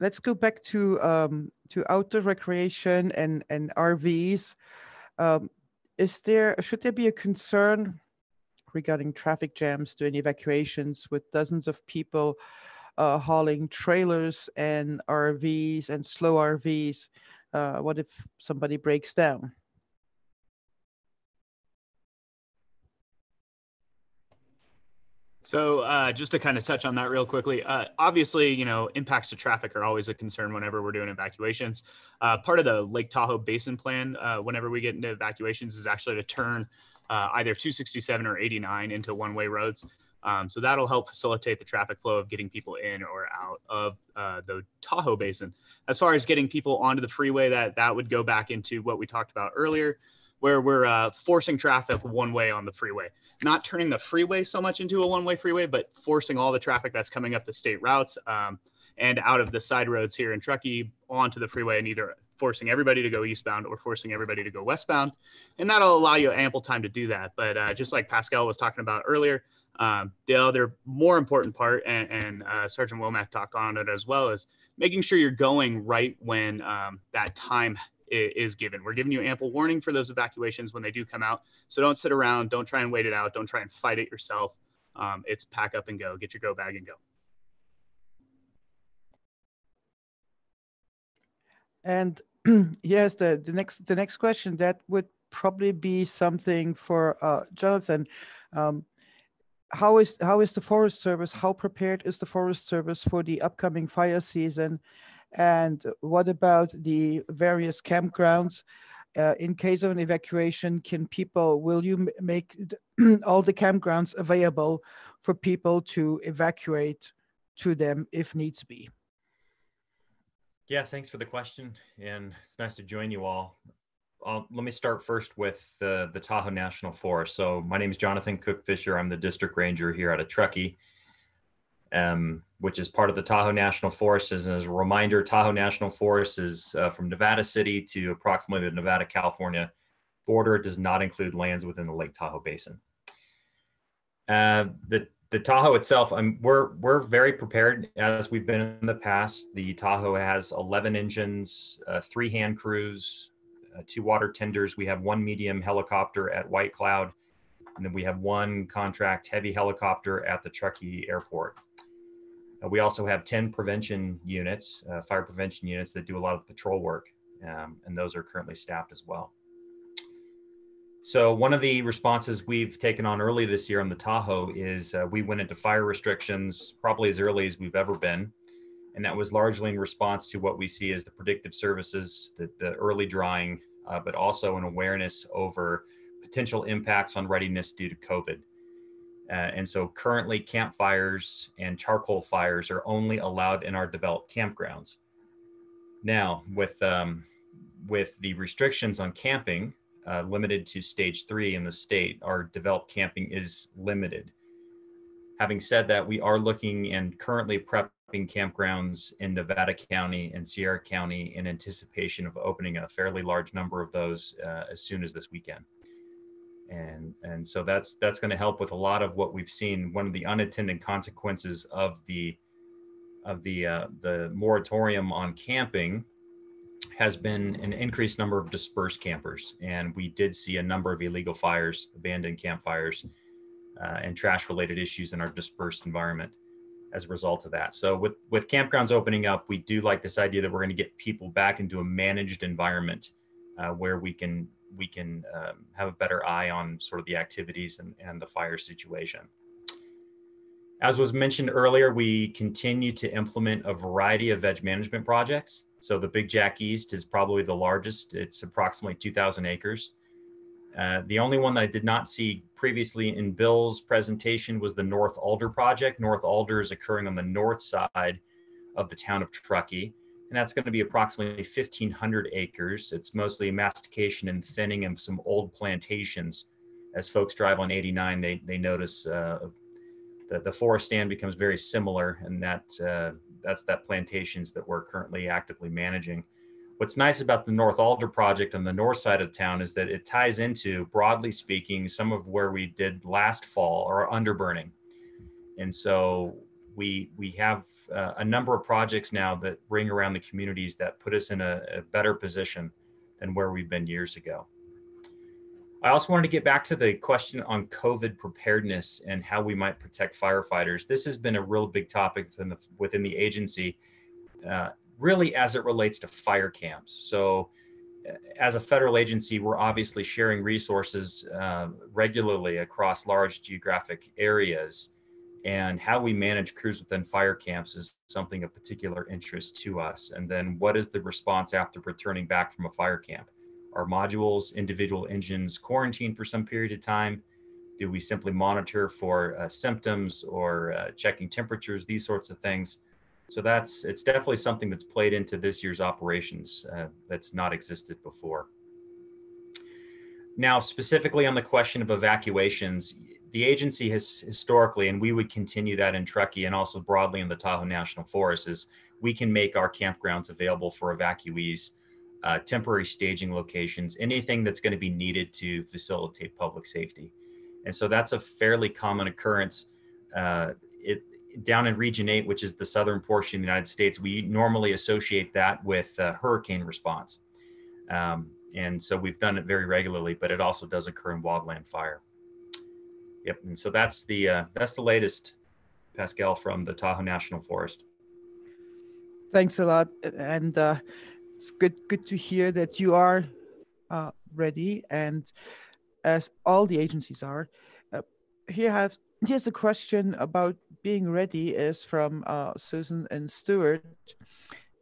let's go back to um, to outdoor recreation and and RVs. Um, is there should there be a concern regarding traffic jams during evacuations with dozens of people uh, hauling trailers and RVs and slow RVs? Uh, what if somebody breaks down? So uh, just to kind of touch on that real quickly, uh, obviously, you know, impacts to traffic are always a concern whenever we're doing evacuations. Uh, part of the Lake Tahoe Basin Plan, uh, whenever we get into evacuations, is actually to turn uh, either 267 or 89 into one-way roads. Um, so that'll help facilitate the traffic flow of getting people in or out of uh, the Tahoe Basin. As far as getting people onto the freeway, that that would go back into what we talked about earlier where we're uh, forcing traffic one way on the freeway, not turning the freeway so much into a one way freeway, but forcing all the traffic that's coming up the state routes um, and out of the side roads here in Truckee onto the freeway and either forcing everybody to go eastbound or forcing everybody to go westbound. And that'll allow you ample time to do that. But uh, just like Pascal was talking about earlier, um, the other more important part, and, and uh, Sergeant Womack talked on it as well, is making sure you're going right when um, that time is given. We're giving you ample warning for those evacuations when they do come out. So don't sit around. Don't try and wait it out. Don't try and fight it yourself. Um, it's pack up and go. Get your go bag and go. And [CLEARS THROAT] yes, the, the next the next question that would probably be something for uh, Jonathan. Um, how is how is the Forest Service? How prepared is the Forest Service for the upcoming fire season? And what about the various campgrounds? Uh, in case of an evacuation, can people, will you make [CLEARS THROAT] all the campgrounds available for people to evacuate to them if needs be? Yeah, thanks for the question. And it's nice to join you all. Uh, let me start first with the, the Tahoe National Forest. So my name is Jonathan Cook Fisher. I'm the district ranger here out of Truckee um, which is part of the Tahoe National Forest. As a reminder, Tahoe National Forest is uh, from Nevada City to approximately the Nevada California border. It does not include lands within the Lake Tahoe Basin. Uh, the the Tahoe itself, um, we're we're very prepared as we've been in the past. The Tahoe has 11 engines, uh, three hand crews, uh, two water tenders. We have one medium helicopter at White Cloud, and then we have one contract heavy helicopter at the Truckee Airport. Uh, we also have 10 prevention units, uh, fire prevention units that do a lot of patrol work, um, and those are currently staffed as well. So one of the responses we've taken on early this year on the Tahoe is uh, we went into fire restrictions probably as early as we've ever been. And that was largely in response to what we see as the predictive services, the, the early drying, uh, but also an awareness over potential impacts on readiness due to COVID. Uh, and so currently campfires and charcoal fires are only allowed in our developed campgrounds. Now with, um, with the restrictions on camping uh, limited to stage three in the state, our developed camping is limited. Having said that, we are looking and currently prepping campgrounds in Nevada County and Sierra County in anticipation of opening a fairly large number of those uh, as soon as this weekend and and so that's that's going to help with a lot of what we've seen. One of the unintended consequences of the of the uh, the moratorium on camping has been an increased number of dispersed campers. And we did see a number of illegal fires abandoned campfires uh, and trash related issues in our dispersed environment as a result of that. So with with campgrounds opening up we do like this idea that we're going to get people back into a managed environment uh, where we can we can um, have a better eye on sort of the activities and, and the fire situation. As was mentioned earlier, we continue to implement a variety of veg management projects. So the Big Jack East is probably the largest. It's approximately 2,000 acres. Uh, the only one that I did not see previously in Bill's presentation was the North Alder project. North Alder is occurring on the north side of the town of Truckee and that's going to be approximately 1,500 acres. It's mostly mastication and thinning of some old plantations. As folks drive on 89, they, they notice uh, that the forest stand becomes very similar, and that uh, that's that plantations that we're currently actively managing. What's nice about the North Alder project on the north side of town is that it ties into, broadly speaking, some of where we did last fall or underburning. And so we we have uh, a number of projects now that ring around the communities that put us in a, a, better position than where we've been years ago. I also wanted to get back to the question on COVID preparedness and how we might protect firefighters. This has been a real big topic within the, within the agency, uh, really as it relates to fire camps. So, uh, as a federal agency, we're obviously sharing resources uh, regularly across large geographic areas. And how we manage crews within fire camps is something of particular interest to us. And then, what is the response after returning back from a fire camp? Are modules, individual engines quarantined for some period of time? Do we simply monitor for uh, symptoms or uh, checking temperatures, these sorts of things? So that's it's definitely something that's played into this year's operations uh, that's not existed before. Now, specifically on the question of evacuations, the agency has historically, and we would continue that in Truckee and also broadly in the Tahoe National Forest, is we can make our campgrounds available for evacuees uh, temporary staging locations, anything that's going to be needed to facilitate public safety. And so that's a fairly common occurrence. Uh, it, down in Region 8, which is the southern portion of the United States, we normally associate that with uh, hurricane response. Um, and so we've done it very regularly, but it also does occur in wildland fire. Yep, and so that's the uh, that's the latest, Pascal, from the Tahoe National Forest. Thanks a lot, and uh, it's good good to hear that you are uh, ready and as all the agencies are uh, here have here's a question about being ready is from uh, susan and Stewart.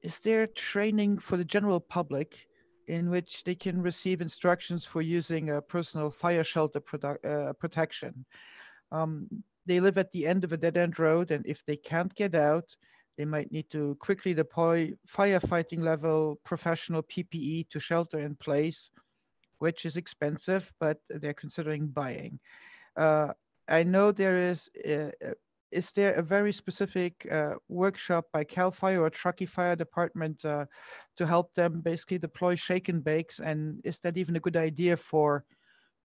is there training for the general public in which they can receive instructions for using a personal fire shelter uh, protection um, they live at the end of a dead-end road and if they can't get out they might need to quickly deploy firefighting level professional PPE to shelter in place, which is expensive, but they're considering buying. Uh, I know there is, uh, uh, is there a very specific uh, workshop by CAL FIRE or Truckee Fire Department uh, to help them basically deploy shake and bakes? And is that even a good idea for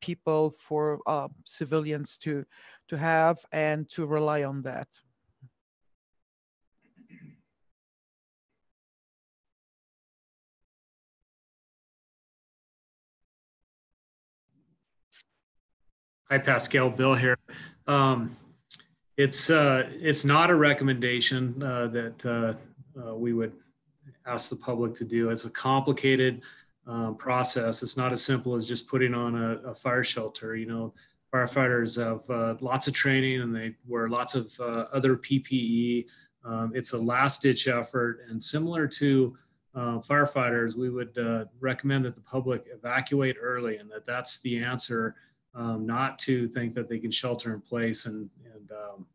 people, for uh, civilians to, to have and to rely on that? Hi, Pascal. Bill here. Um, it's uh, it's not a recommendation uh, that uh, uh we would ask the public to do. It's a complicated um, process. It's not as simple as just putting on a, a fire shelter. You know, firefighters have uh, lots of training and they wear lots of uh, other PPE. Um, it's a last ditch effort, and similar to firefighters, we would recommend that the public evacuate early, and that that's the answer um, not to think that they can shelter in place and, and um,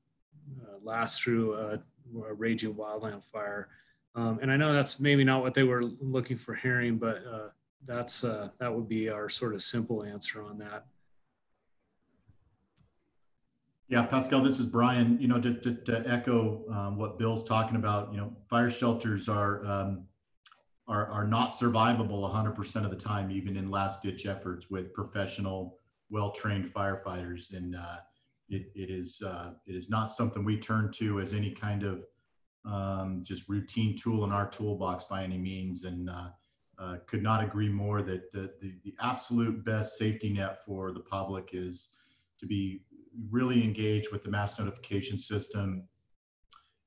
uh, last through a, a, raging wildland fire. Um, and I know that's maybe not what they were looking for hearing, but uh, that's uh, that would be our sort of simple answer on that. Yeah, Pascal, this is Brian. You know, to, to, to echo um, what Bill's talking about, you know, fire shelters are um, are, are not survivable 100% of the time, even in last ditch efforts with professional well-trained firefighters, and uh, it, it is uh, it is not something we turn to as any kind of um, just routine tool in our toolbox by any means. And uh, uh, could not agree more that the, the, the, absolute best safety net for the public is to be really engaged with the mass notification system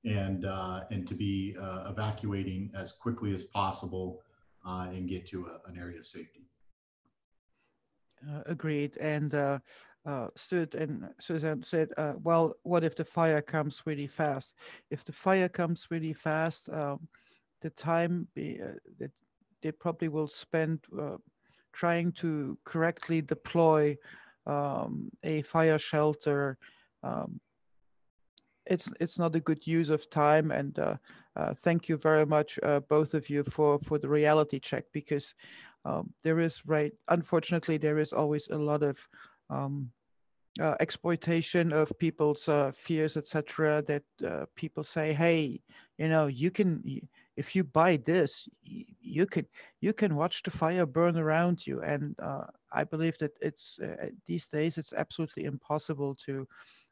and uh, and to be uh, evacuating as quickly as possible uh, and get to a, an area of safety. Uh, agreed. And uh, uh, and Suzanne said, uh, well, what if the fire comes really fast? If the fire comes really fast, um, the time be, uh, that they probably will spend uh, trying to correctly deploy um, a fire shelter. Um, it's it's not a good use of time, and thank you very much, both of you, for for the reality check because um, there is right unfortunately there is always a lot of um, uh, exploitation of people's uh, fears etc that uh, people say hey you know you can if you buy this you can you can watch the fire burn around you. And uh, i believe that it's uh, these days it's absolutely impossible to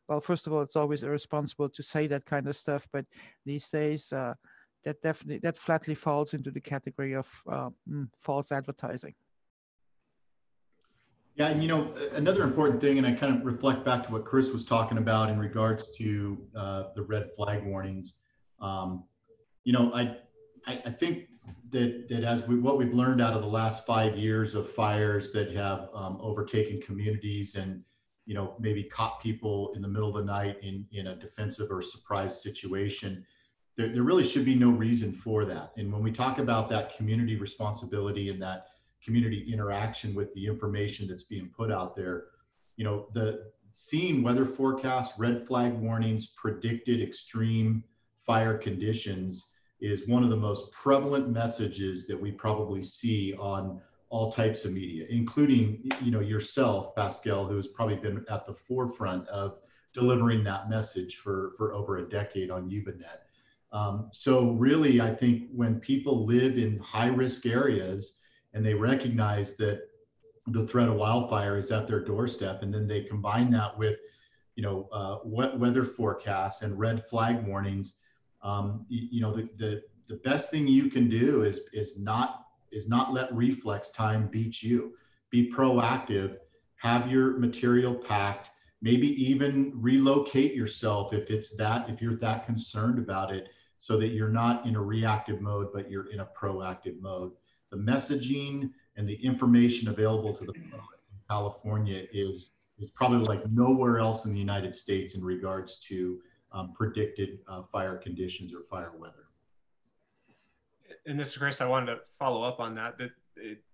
well first of all it's always irresponsible to say that kind of stuff but these days uh, that definitely that flatly falls into the category of uh, mm, false advertising. Yeah, and you know, another important thing, and I kind of reflect back to what Chris was talking about in regards to uh, the red flag warnings. Um, you know, I, I, think that that as we what we've learned out of the last five years of fires that have um, overtaken communities and you know maybe caught people in the middle of the night in in a defensive or surprise situation there, there really should be no reason for that and when we talk about that community responsibility and that community interaction with the information that's being put out there you know the seeing weather forecast red flag warnings predicted extreme fire conditions is one of the most prevalent messages that we probably see on all types of media, including you know yourself, Pascal, who has probably been at the forefront of delivering that message for for over a decade on YubaNet. Um, so really, I think when people live in high risk areas and they recognize that the threat of wildfire is at their doorstep, and then they combine that with you know uh, wet weather forecasts and red flag warnings um, you, you, know the, the the best thing you can do is is not is not let reflex time beat you. Be proactive. Have your material packed. Maybe even relocate yourself if it's that if you're that concerned about it so that you're not in a reactive mode but you're in a proactive mode the messaging and the information available to the public in california is is probably like nowhere else in the united states in regards to um, predicted uh, fire conditions or fire weather. And this is Chris, I wanted to follow up on that. That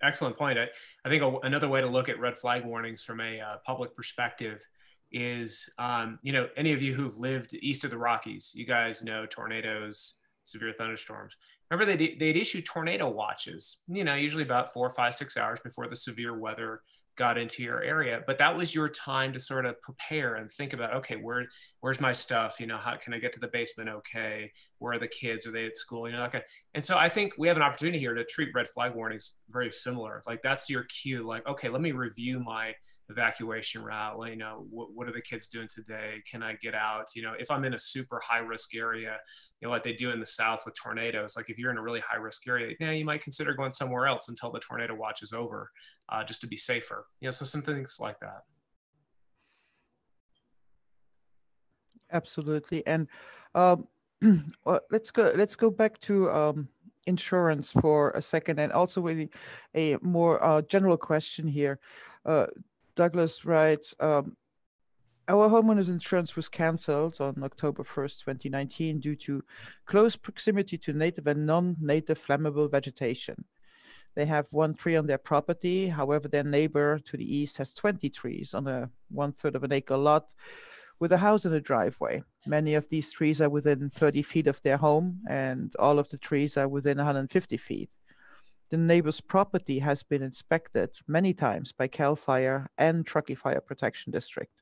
excellent point. I, I think a, another way to look at red flag warnings from a uh, public perspective is, um, you know, any of you who've lived east of the Rockies, you guys know tornadoes, severe thunderstorms. Remember, they'd, they'd issue tornado watches, you know, usually about four, five, six hours before the severe weather got into your area. But that was your time to sort of prepare and think about okay where where's my stuff? You know how can i get to the basement okay? Where are the kids? Are they at school? You know and so i think we have an opportunity here to treat red flag warnings very similar like that's your cue like okay let me review my evacuation route you know what, what are the kids doing today can i get out you know if i'm in a super high risk area you know like they do in the south with tornadoes like if you're in a really high risk area yeah you might consider going somewhere else until the tornado watch is over uh, just to be safer. You know, so some things like that. Absolutely, and um, well, [CLEARS THROAT] let's go. Let's go back to um, insurance for a second, and also really a more uh, general question here. Uh, Douglas writes. Um, our homeowners insurance was cancelled on October 1st, 2019, due to close proximity to native and non native flammable vegetation. They have one tree on their property. However, their neighbor to the east has 20 trees on a one third of an acre lot with a house in a driveway. Many of these trees are within 30 feet of their home, and all of the trees are within 150 feet. The neighbor's property has been inspected many times by CAL FIRE and Truckee Fire Protection District.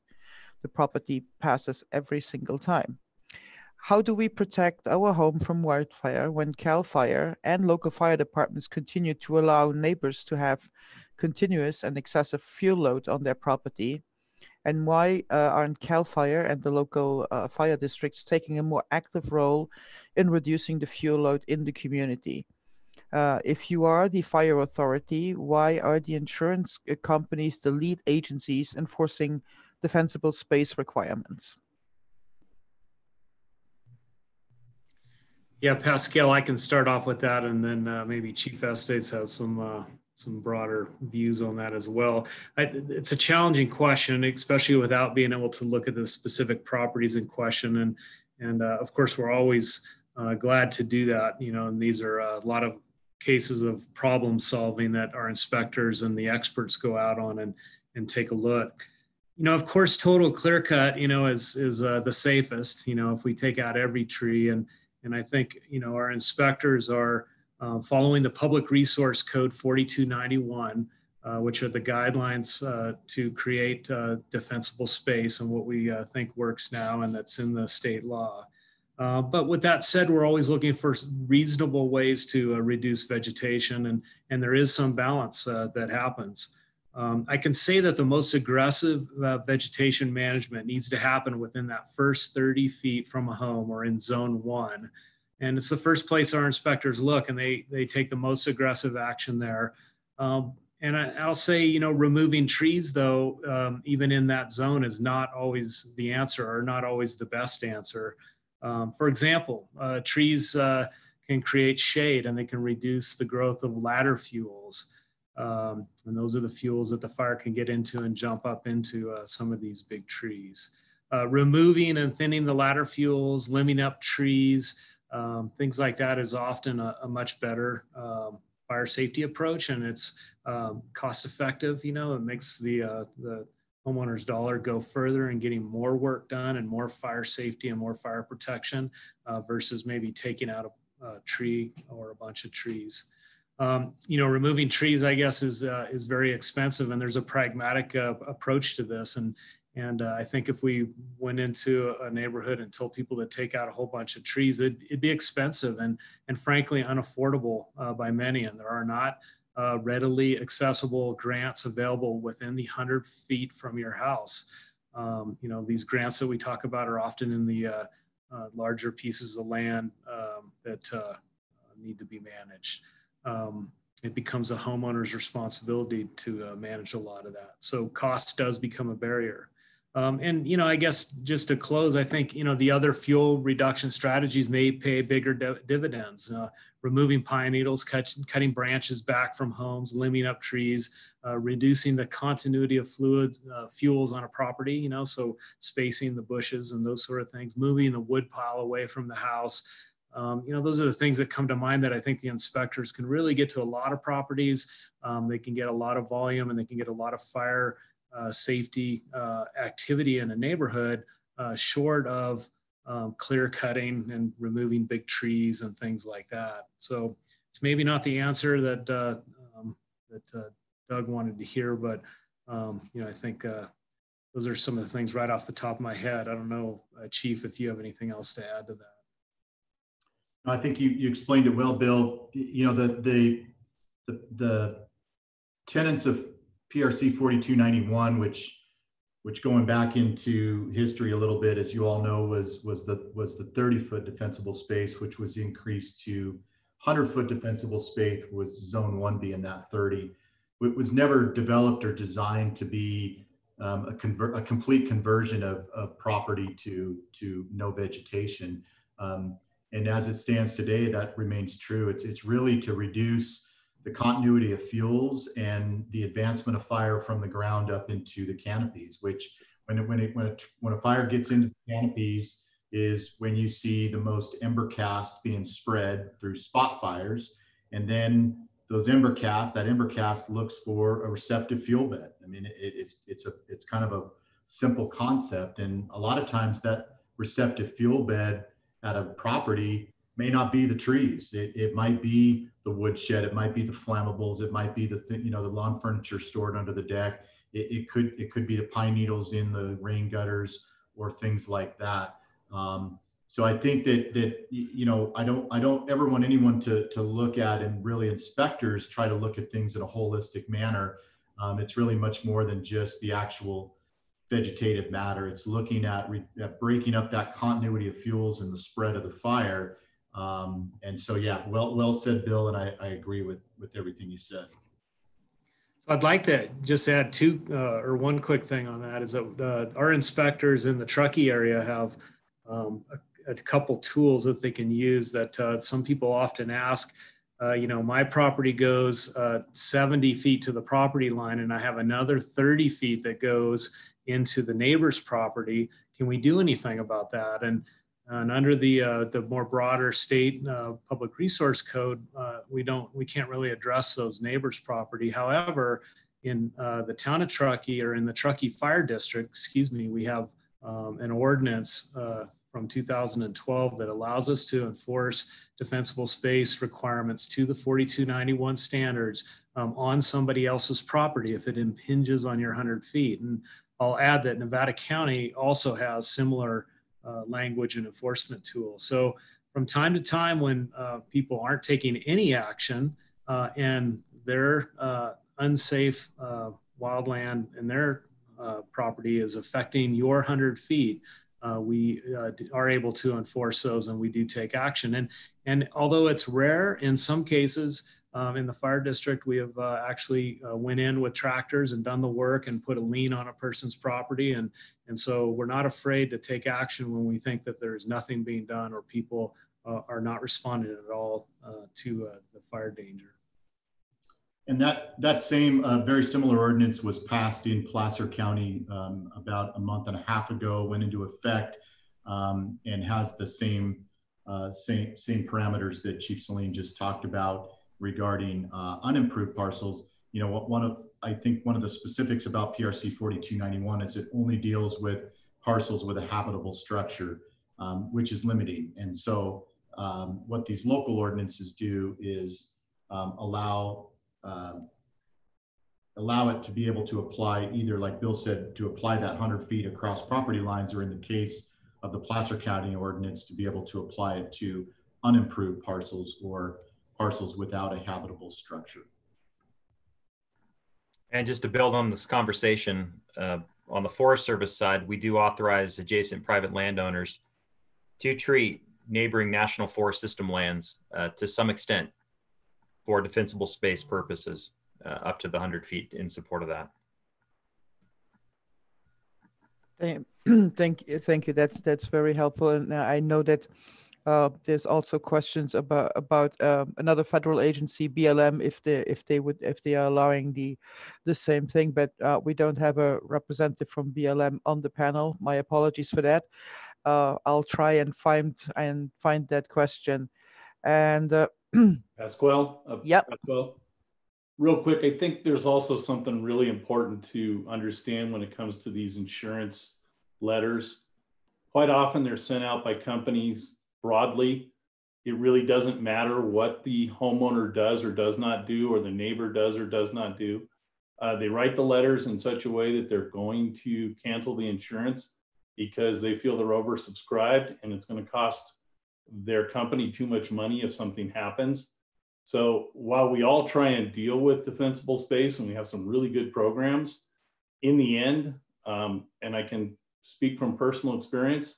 The property passes every single time. How do we protect our home from wildfire when CAL FIRE and local fire departments continue to allow neighbors to have continuous and excessive fuel load on their property? And why uh, aren't CAL FIRE and the local uh, fire districts taking a more active role in reducing the fuel load in the community? Uh, if you are the fire authority, why are the insurance uh, companies the lead agencies enforcing defensible space requirements? Yeah, Pascal, I can start off with that, and then uh, maybe Chief Estes has some uh, some broader views on that as well. I, it's a challenging question, especially without being able to look at the specific properties in question. And and uh, of course, we're always uh, glad to do that. You know, and these are a lot of cases of problem solving that our inspectors and the experts go out on and and take a look. You know, of course, total clear cut, you know, is is uh, the safest. You know, if we take out every tree and and I think, you know, our inspectors are uh, following the Public Resource Code 4291, uh, which are the guidelines uh, to create uh, defensible space and what we uh, think works now and that's in the state law. Uh, but with that said, we're always looking for reasonable ways to reduce vegetation and, and there is some balance that happens. Um, I can say that the most aggressive vegetation management needs to happen within that first 30 feet from a home or in zone one. And it's the first place our inspectors look and they, they take the most aggressive action there. Um, and I, will say, you know, removing trees, though, um, even in that zone, is not always the answer or not always the best answer. Um, for example, uh, trees uh, can create shade and they can reduce the growth of ladder fuels. Um, and those are the fuels that the fire can get into and jump up into uh, some of these big trees. Uh, removing and thinning the ladder fuels, limbing up trees, um, things like that is often a, a much better um, fire safety approach and it's um, cost effective. You know, it makes the, uh, the homeowner's dollar go further and getting more work done and more fire safety and more fire protection uh, versus maybe taking out a, a, tree or a bunch of trees. Um, you know, removing trees, I guess, is uh, is very expensive, and there's a pragmatic uh, approach to this. And and uh, I think if we went into a neighborhood and told people to take out a whole bunch of trees, it'd, it'd be expensive and, and frankly unaffordable uh, by many. And there are not uh, readily accessible grants available within the 100 feet from your house. Um, you know, these grants that we talk about are often in the uh, uh, larger pieces of land um, that uh, need to be managed. Um, it becomes a homeowner's responsibility to manage a lot of that. So cost does become a barrier. Um, and you know, I guess just to close, I think you know the other fuel reduction strategies may pay bigger dividends. Uh, removing pine needles, cut, cutting branches back from homes, limbing up trees, uh, reducing the continuity of fluids, uh, fuels on a property. You know, so spacing the bushes and those sort of things, moving the wood pile away from the house. Um, you know, those are the things that come to mind that I think the inspectors can really get to a lot of properties. Um, they can get a lot of volume and they can get a lot of fire safety uh, activity in a neighborhood uh, short of um, clear cutting and removing big trees and things like that. So it's maybe not the answer that uh, um, that uh, Doug wanted to hear, but um, you know I think uh, those are some of the things right off the top of my head. I don't know, Chief, if you have anything else to add to that. I think you, you explained it well, Bill. You know the the the, the tenets of PRC 4291, which which going back into history a little bit, as you all know, was was the was the 30 foot defensible space, which was increased to 100 foot defensible space was zone one being that 30. It was never developed or designed to be um, a, convert, a complete conversion of, of property to to no vegetation. Um, and as it stands today, that remains true. It's it's really to reduce the continuity of fuels and the advancement of fire from the ground up into the canopies, which when it, when it, when, it, when a fire gets into the canopies is when you see the most ember cast being spread through spot fires. And then those ember casts, that ember cast looks for a receptive fuel bed. I mean, it, it's, it's a, it's kind of a simple concept. And a lot of times that receptive fuel bed at a property may not be the trees. It, it might be the woodshed. It might be the flammables. It might be the thing, you know, the lawn furniture stored under the deck. It, it could it could be the pine needles in the rain gutters or things like that. Um, so I think that that you know I don't I don't ever want anyone to to look at and really inspectors try to look at things in a holistic manner. Um, it's really much more than just the actual vegetative matter. It's looking at, re, at breaking up that continuity of fuels and the spread of the fire um, and so, yeah, well, well said, Bill, and I, I agree with with everything you said. So I'd like to just add two uh, or one quick thing on that is that uh, our inspectors in the Truckee area have um, a, a, couple tools that they can use that uh, some people often ask. Uh, you know, my property goes uh, 70 feet to the property line, and I have another 30 feet that goes into the neighbor's property. Can we do anything about that? And and under the uh, the more broader state uh, public resource code, uh, we don't we can't really address those neighbors' property. However, in uh, the town of Truckee or in the Truckee Fire District, excuse me, we have um, an ordinance uh, from 2012 that allows us to enforce defensible space requirements to the 4291 standards um, on somebody else's property if it impinges on your 100 feet. And I'll add that Nevada County also has similar uh, language and enforcement tool. So from time to time, when uh, people aren't taking any action uh, and their uh, unsafe uh, wildland and their property is affecting your 100 feet, we are able to enforce those and we do take action. And, and although it's rare in some cases, um, in the fire district, we have uh, actually uh, went in with tractors and done the work and put a lien on a person's property. And, and so we're not afraid to take action when we think that there's nothing being done or people uh, are not responding at all uh, to uh, the fire danger. And that that same uh, very similar ordinance was passed in Placer County um, about a month and a half ago, went into effect, um, and has the same same same parameters that Chief Seline just talked about regarding uh, unimproved parcels. You know, one of I think one of the specifics about PRC 4291 is it only deals with parcels with a habitable structure, um, which is limiting. And so, um, what these local ordinances do is um, allow um, allow it to be able to apply either, like Bill said, to apply that 100 feet across property lines, or in the case of the Placer County ordinance, to be able to apply it to unimproved parcels or parcels without a habitable structure. And just to build on this conversation, uh, on the Forest Service side, we do authorize adjacent private landowners to treat neighboring National Forest System lands uh, to some extent for defensible space purposes, uh, up to the 100 feet in support of that. Thank [CLEARS THROAT] you, thank you. That's that's very helpful, and I know that uh, there's also questions about about um, another federal agency, BLM, if they if they would if they are allowing the the same thing. But uh, we don't have a representative from BLM on the panel. My apologies for that. Uh, I'll try and find and find that question. And uh, [CLEARS THROAT] Pasquale. Uh, yep. Pasquale. Real quick, I think there's also something really important to understand when it comes to these insurance letters. Quite often, they're sent out by companies broadly. It really doesn't matter what the homeowner does or does not do, or the neighbor does or does not do. Uh, they write the letters in such a way that they're going to cancel the insurance because they feel they're oversubscribed and it's going to cost their company too much money if something happens. So while we all try and deal with defensible space and we have some really good programs, in the end, um, and I can speak from personal experience,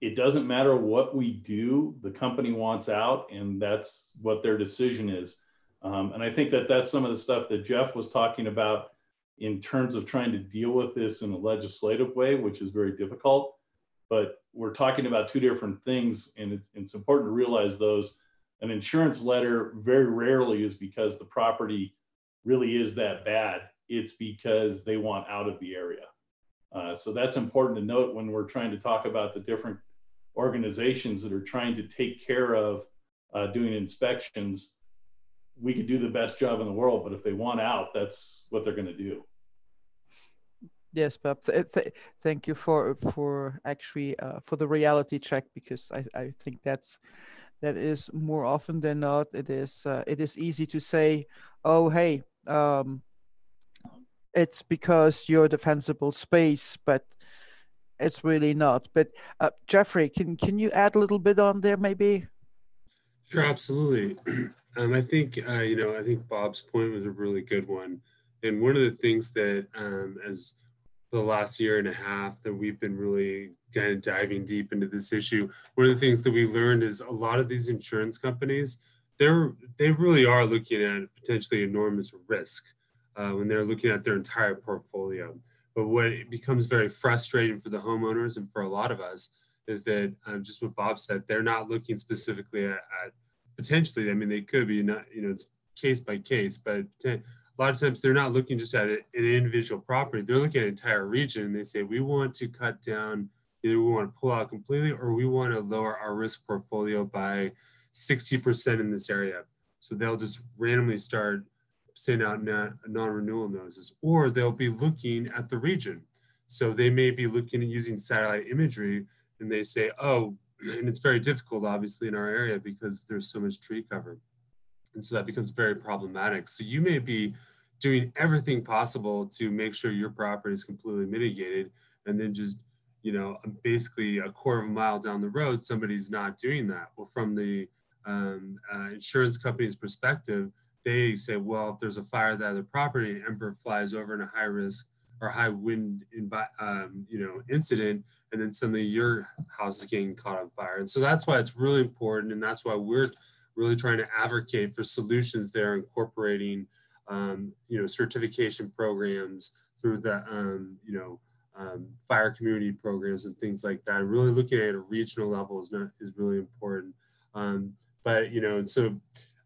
it doesn't matter what we do, the company wants out, and that's what their decision is. Um, and I think that that's some of the stuff that Jeff was talking about in terms of trying to deal with this in a legislative way, which is very difficult. But we're talking about two different things, and it's, it's important to realize those. An insurance letter very rarely is because the property really is that bad. It's because they want out of the area. Uh, so that's important to note when we're trying to talk about the different organizations that are trying to take care of uh, doing inspections, we could do the best job in the world, but if they want out, that's what they're going to do. Yes, Bob. Th th thank you for for actually uh, for the reality check because I, I think that's that is more often than not it is uh, it is easy to say, oh hey, um, it's because you're defensible space, but it's really not. But uh, Jeffrey, can can you add a little bit on there, maybe? Sure, absolutely. [CLEARS THROAT] Um, I think uh, you know I think Bob's point was a really good one, and one of the things that um, as the last year and a half that we've been really kind of diving deep into this issue, one of the things that we learned is a lot of these insurance companies they're they really are looking at potentially enormous risk uh, when they're looking at their entire portfolio. But what becomes very frustrating for the homeowners and for a lot of us is that um, just what Bob said, they're not looking specifically at, at, potentially. I mean, they could be not, you know, it's case by case, but a lot of times they're not looking just at an individual property. They're looking at an entire region and they say, we want to cut down, either we want to pull out completely or we want to lower our risk portfolio by 60% in this area. So they'll just randomly start send out non-renewal notices, or they'll be looking at the region. So they may be looking at using satellite imagery and they say, oh, and it's very difficult obviously in our area because there's so much tree cover. And so that becomes very problematic. So you may be doing everything possible to make sure your property is completely mitigated and then just you know basically a quarter of a mile down the road somebody's not doing that well from the um, uh, insurance company's perspective they say, well, if there's a fire at the property and ember flies over in a high risk or high wind um, you know incident, and then suddenly your house is getting caught on fire. And so that's why it's really important, and that's why we're really trying to advocate for solutions there, incorporating, um, you know, certification programs through the, um, you know, um, fire community programs and things like that. And Really looking at a regional level is not is really important. Um, but you know, and so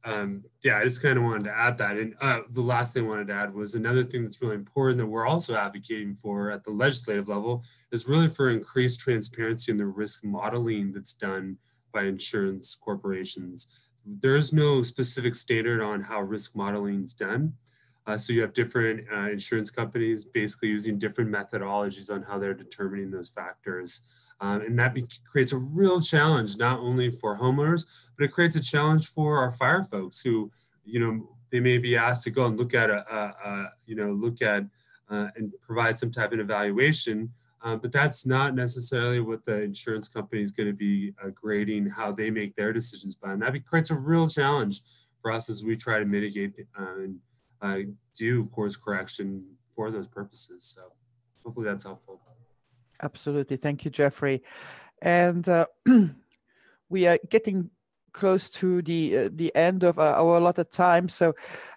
um, yeah, I just kind of wanted to add that. And uh, the last thing I wanted to add was another thing that's really important that we're also advocating for at the legislative level is really for increased transparency in the risk modeling that's done by insurance corporations. There is no specific standard on how risk modeling is done. Uh, so you have different uh, insurance companies basically using different methodologies on how they're determining those factors. Um, and that be- creates a real challenge, not only for homeowners, but it creates a challenge for our fire folks who, you know, they may be asked to go and look at a, a, a you know, look at uh, and provide some type of evaluation. Uh, but that's not necessarily what the insurance company is going to be uh, grading how they make their decisions by. And that be- creates a real challenge for us as we try to mitigate uh, and uh, do course correction for those purposes. So hopefully that's helpful. Absolutely. Thank you, Jeffrey. And uh, [CLEARS THROAT] we are getting close to the uh, the end of uh, our allotted time. So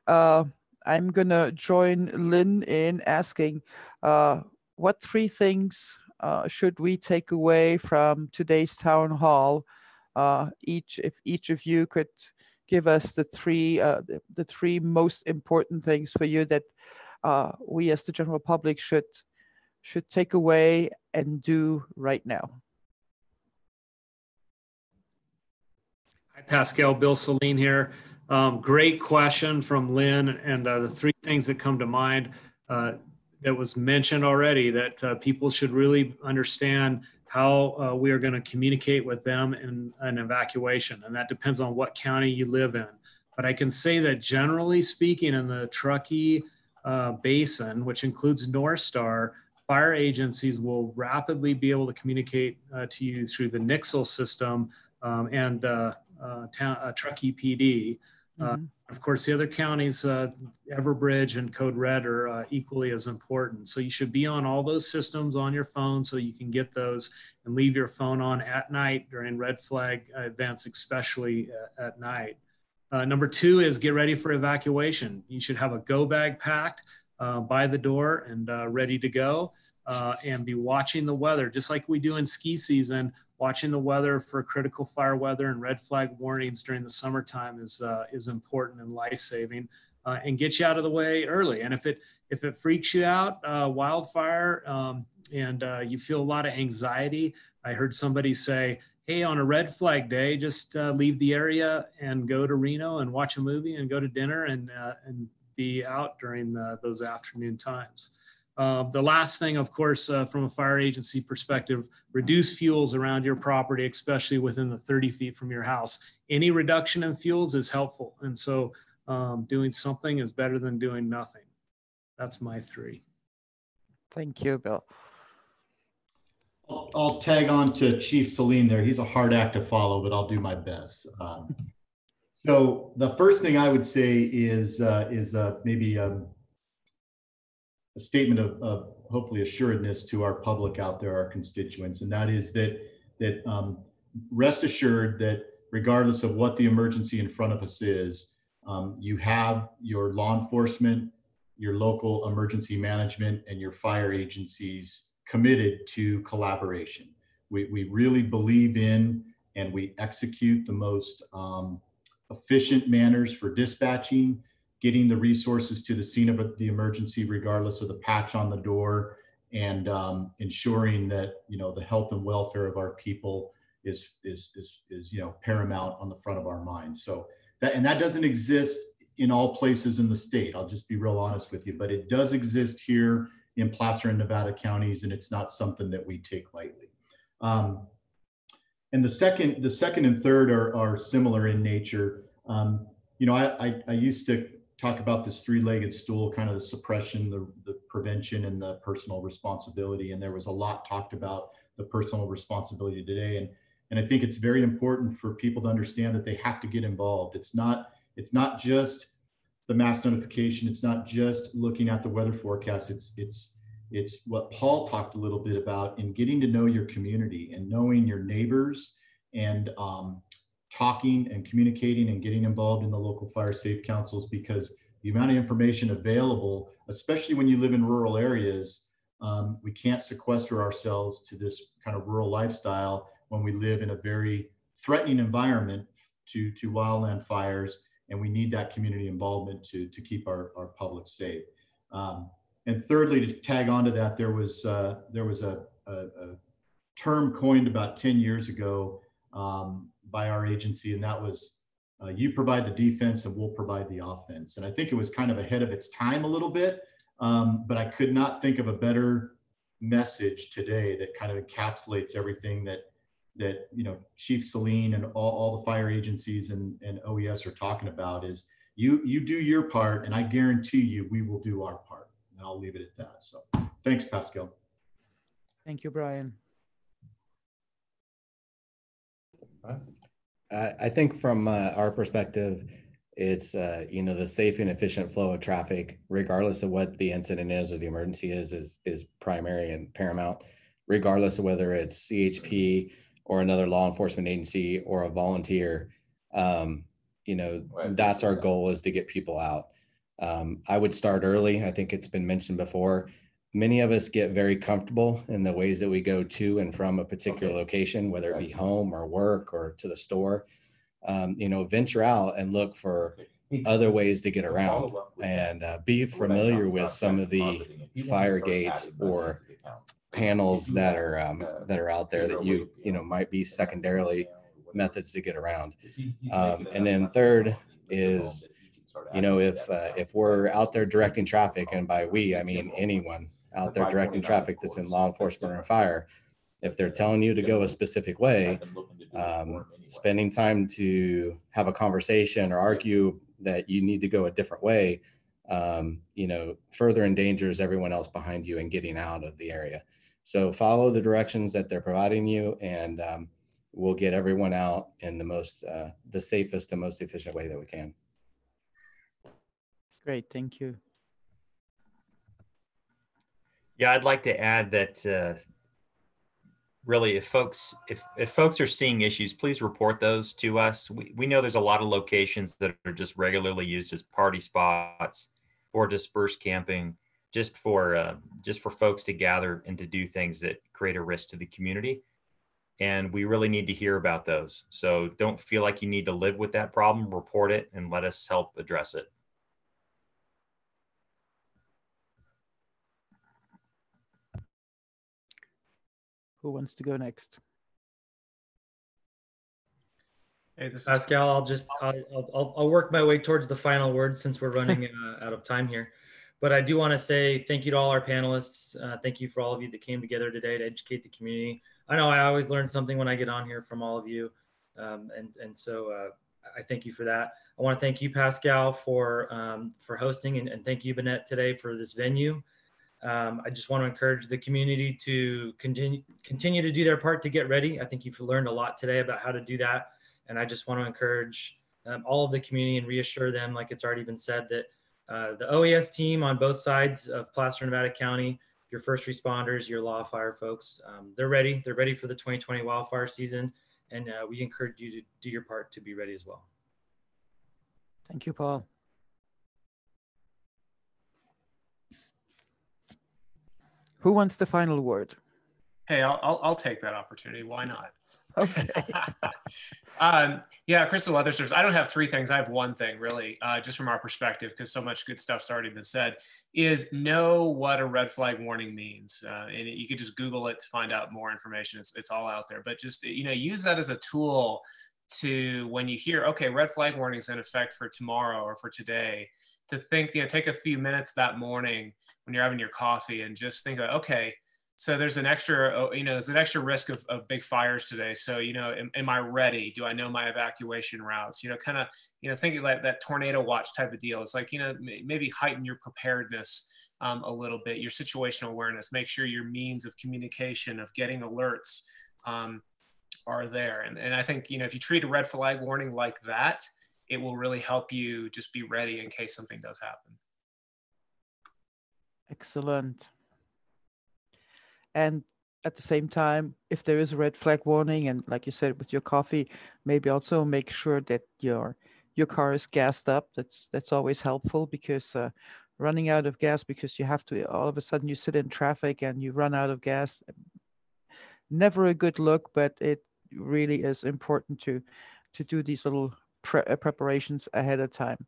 uh, I'm going to join Lynn in asking uh, what three things uh, should we take away from today's town hall? each, if each of you could give us the three the, the, three most important things for you that we as the general public should should take away and do right now. Hi, Pascal. Bill Seline here. Um, great question from Lynn, and uh, the three things that come to mind uh, that was mentioned already that uh, people should really understand how uh, we are going to communicate with them in an evacuation. And that depends on what county you live in. But I can say that generally speaking, in the Truckee uh, Basin, which includes Northstar, fire agencies will rapidly be able to communicate uh, to you through the Nixle system um, and uh, uh, uh, Truckee PD. Mm-hmm. Of course, the other counties, uh, Everbridge and Code Red, are uh, equally as important. So you should be on all those systems on your phone so you can get those and leave your phone on at night during red flag events, especially uh, at night. Uh, number two is get ready for evacuation. You should have a go bag packed uh, by the door and uh, ready to go. and be watching the weather, just like we do in ski season watching the weather for critical fire weather and red flag warnings during the summertime is uh, is important and life saving. Uh, and get you out of the way early. And if it if it freaks you out, uh, wildfire, um, and uh, you feel a lot of anxiety, I heard somebody say, "Hey, on a red flag day, just uh, leave the area and go to Reno and watch a movie and go to dinner and uh, and be out during those afternoon times." Uh, the last thing, of course, uh, from a fire agency perspective, reduce fuels around your property, especially within the 30 feet from your house. Any reduction in fuels is helpful. And so um, doing something is better than doing nothing. That's my three. Thank you, Bill. I'll, I'll tag on to Chief Seline there. He's a hard act to follow, but I'll do my best. Um, so the first thing I would say is uh, is uh, maybe um, a statement of, of, hopefully assuredness to our public out there, our constituents, and that is that that um, rest assured that regardless of what the emergency in front of us is, um, you have your law enforcement, your local emergency management, and your fire agencies committed to collaboration. We, we really believe in and we execute the most um, efficient manners for dispatching getting the resources to the scene of the emergency, regardless of the patch on the door, and um, ensuring that you know the health and welfare of our people is is is is you know paramount on the front of our minds. So that and that doesn't exist in all places in the state. I'll just be real honest with you, but it does exist here in Placer and Nevada counties, and it's not something that we take lightly. Um, and the second, the second and third are, are similar in nature. Um, you know, I, I, I used to talk about this three-legged stool, kind of the suppression, the, the prevention, and the personal responsibility. And there was a lot talked about the personal responsibility today. And and I think it's very important for people to understand that they have to get involved. It's not it's not just the mass notification. It's not just looking at the weather forecast. It's it's it's what Paul talked a little bit about in getting to know your community and knowing your neighbors and um, talking and communicating and getting involved in the local fire safe councils because the amount of information available, especially when you live in rural areas, um, we can't sequester ourselves to this kind of rural lifestyle when we live in a very threatening environment to, to wildland fires. And we need that community involvement to, to keep our, our public safe. Um, and thirdly, to tag on to that, there was, uh, there was a, a, a, term coined about 10 years ago um, by our agency, and that was uh, you provide the defense and we'll provide the offense. And I think it was kind of ahead of its time a little bit, um, but I could not think of a better message today that kind of encapsulates everything that that you know Chief Seline and all, all the fire agencies and, and OES are talking about is you you do your part, and I guarantee you we will do our part. And I'll leave it at that. So thanks, Pascal. Thank you, Brian. I think from uh, our perspective, it's uh, you know the safe and efficient flow of traffic, regardless of what the incident is or the emergency is, is is primary and paramount, regardless of whether it's CHP or another law enforcement agency or a volunteer. Um, you know that's our goal is to get people out. Um, I would start early. I think it's been mentioned before many of us get very comfortable in the ways that we go to and from a particular okay. location, whether it be home or work or to the store. Um, you know, venture out and look for other ways to get around and uh, be familiar with some of the fire gates or panels that are um, that are out there that you you know might be secondarily methods to get around. Um, and then third is you know if uh, if we're out there directing traffic and by we i mean anyone out there directing traffic that's in law enforcement or fire, if they're telling you to go a specific way, um, spending time to have a conversation or argue that you need to go a different way, um, you know, further endangers everyone else behind you and getting out of the area. So follow the directions that they're providing you, and um, we'll get everyone out in the most, uh, the safest and most efficient way that we can. Great, thank you. Yeah, I'd like to add that uh, really, if folks if if folks are seeing issues, please report those to us. We we know there's a lot of locations that are just regularly used as party spots or dispersed camping, just for uh, just for folks to gather and to do things that create a risk to the community. And we really need to hear about those. So don't feel like you need to live with that problem. Report it and let us help address it. Who wants to go next? Hey, this Pascal. I'll just I'll, I'll, I'll work my way towards the final word since we're running [LAUGHS] uh, out of time here. But I do want to say thank you to all our panelists. Uh, thank you for all of you that came together today to educate the community. I know I always learn something when I get on here from all of you, um, and and so uh, I thank you for that. I want to thank you, Pascal, for um, for hosting, and, and thank you, Bennett, today for this venue. Um, I just want to encourage the community to continue continue to do their part to get ready. I think you've learned a lot today about how to do that, and I just want to encourage um, all of the community and reassure them, like it's already been said, that uh, the OES team on both sides of Placer, Nevada County, your first responders, your law fire folks, um, they're ready. They're ready for the 2020 wildfire season, and uh, we encourage you to do your part to be ready as well. Thank you, Paul. Who wants the final word? Hey, I'll, I'll, I'll take that opportunity. Why not? [LAUGHS] Okay. [LAUGHS] um, yeah, Crystal Weather Service. I don't have three things. I have one thing, really, uh, just from our perspective, because so much good stuff's already been said. Is know what a red flag warning means, uh, and you could just Google it to find out more information. It's it's all out there. But just you know, use that as a tool to when you hear, okay, red flag warnings in effect for tomorrow or for today to think, you know, take a few minutes that morning when you're having your coffee and just think about, okay, so there's an extra, oh, you know, there's an extra risk of, of big fires today. So, you know, am, am I ready? Do I know my evacuation routes? You know, kind of, you know, thinking like that tornado watch type of deal. It's like, you know, maybe heighten your preparedness um, a little bit, your situational awareness, make sure your means of communication, of getting alerts um, are there. And, and I think, you know, if you treat a red flag warning like that, it will really help you just be ready in case something does happen. Excellent. And at the same time, if there is a red flag warning, and like you said with your coffee, maybe also make sure that your your car is gassed up. That's that's always helpful because uh, running out of gas because you have to all of a sudden you sit in traffic and you run out of gas. Never a good look, but it really is important to to do these little pre uh, preparations ahead of time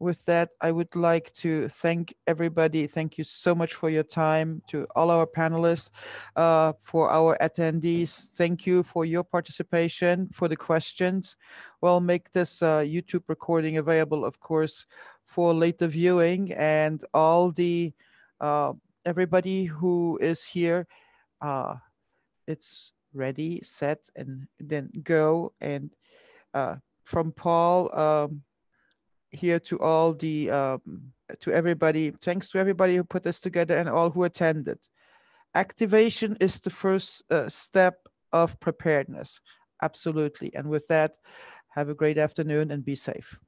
with that, I would like to thank everybody. Thank you so much for your time to all our panelists, uh, for our attendees. Thank you for your participation, for the questions. We'll make this uh, YouTube recording available, of course, for later viewing and all the uh, everybody who is here. Uh, it's ready, set, and then go. And uh, from Paul, um, here to all the um, to everybody. Thanks to everybody who put this together and all who attended. Activation is the first uh, step of preparedness. Absolutely. And with that, have a great afternoon and be safe.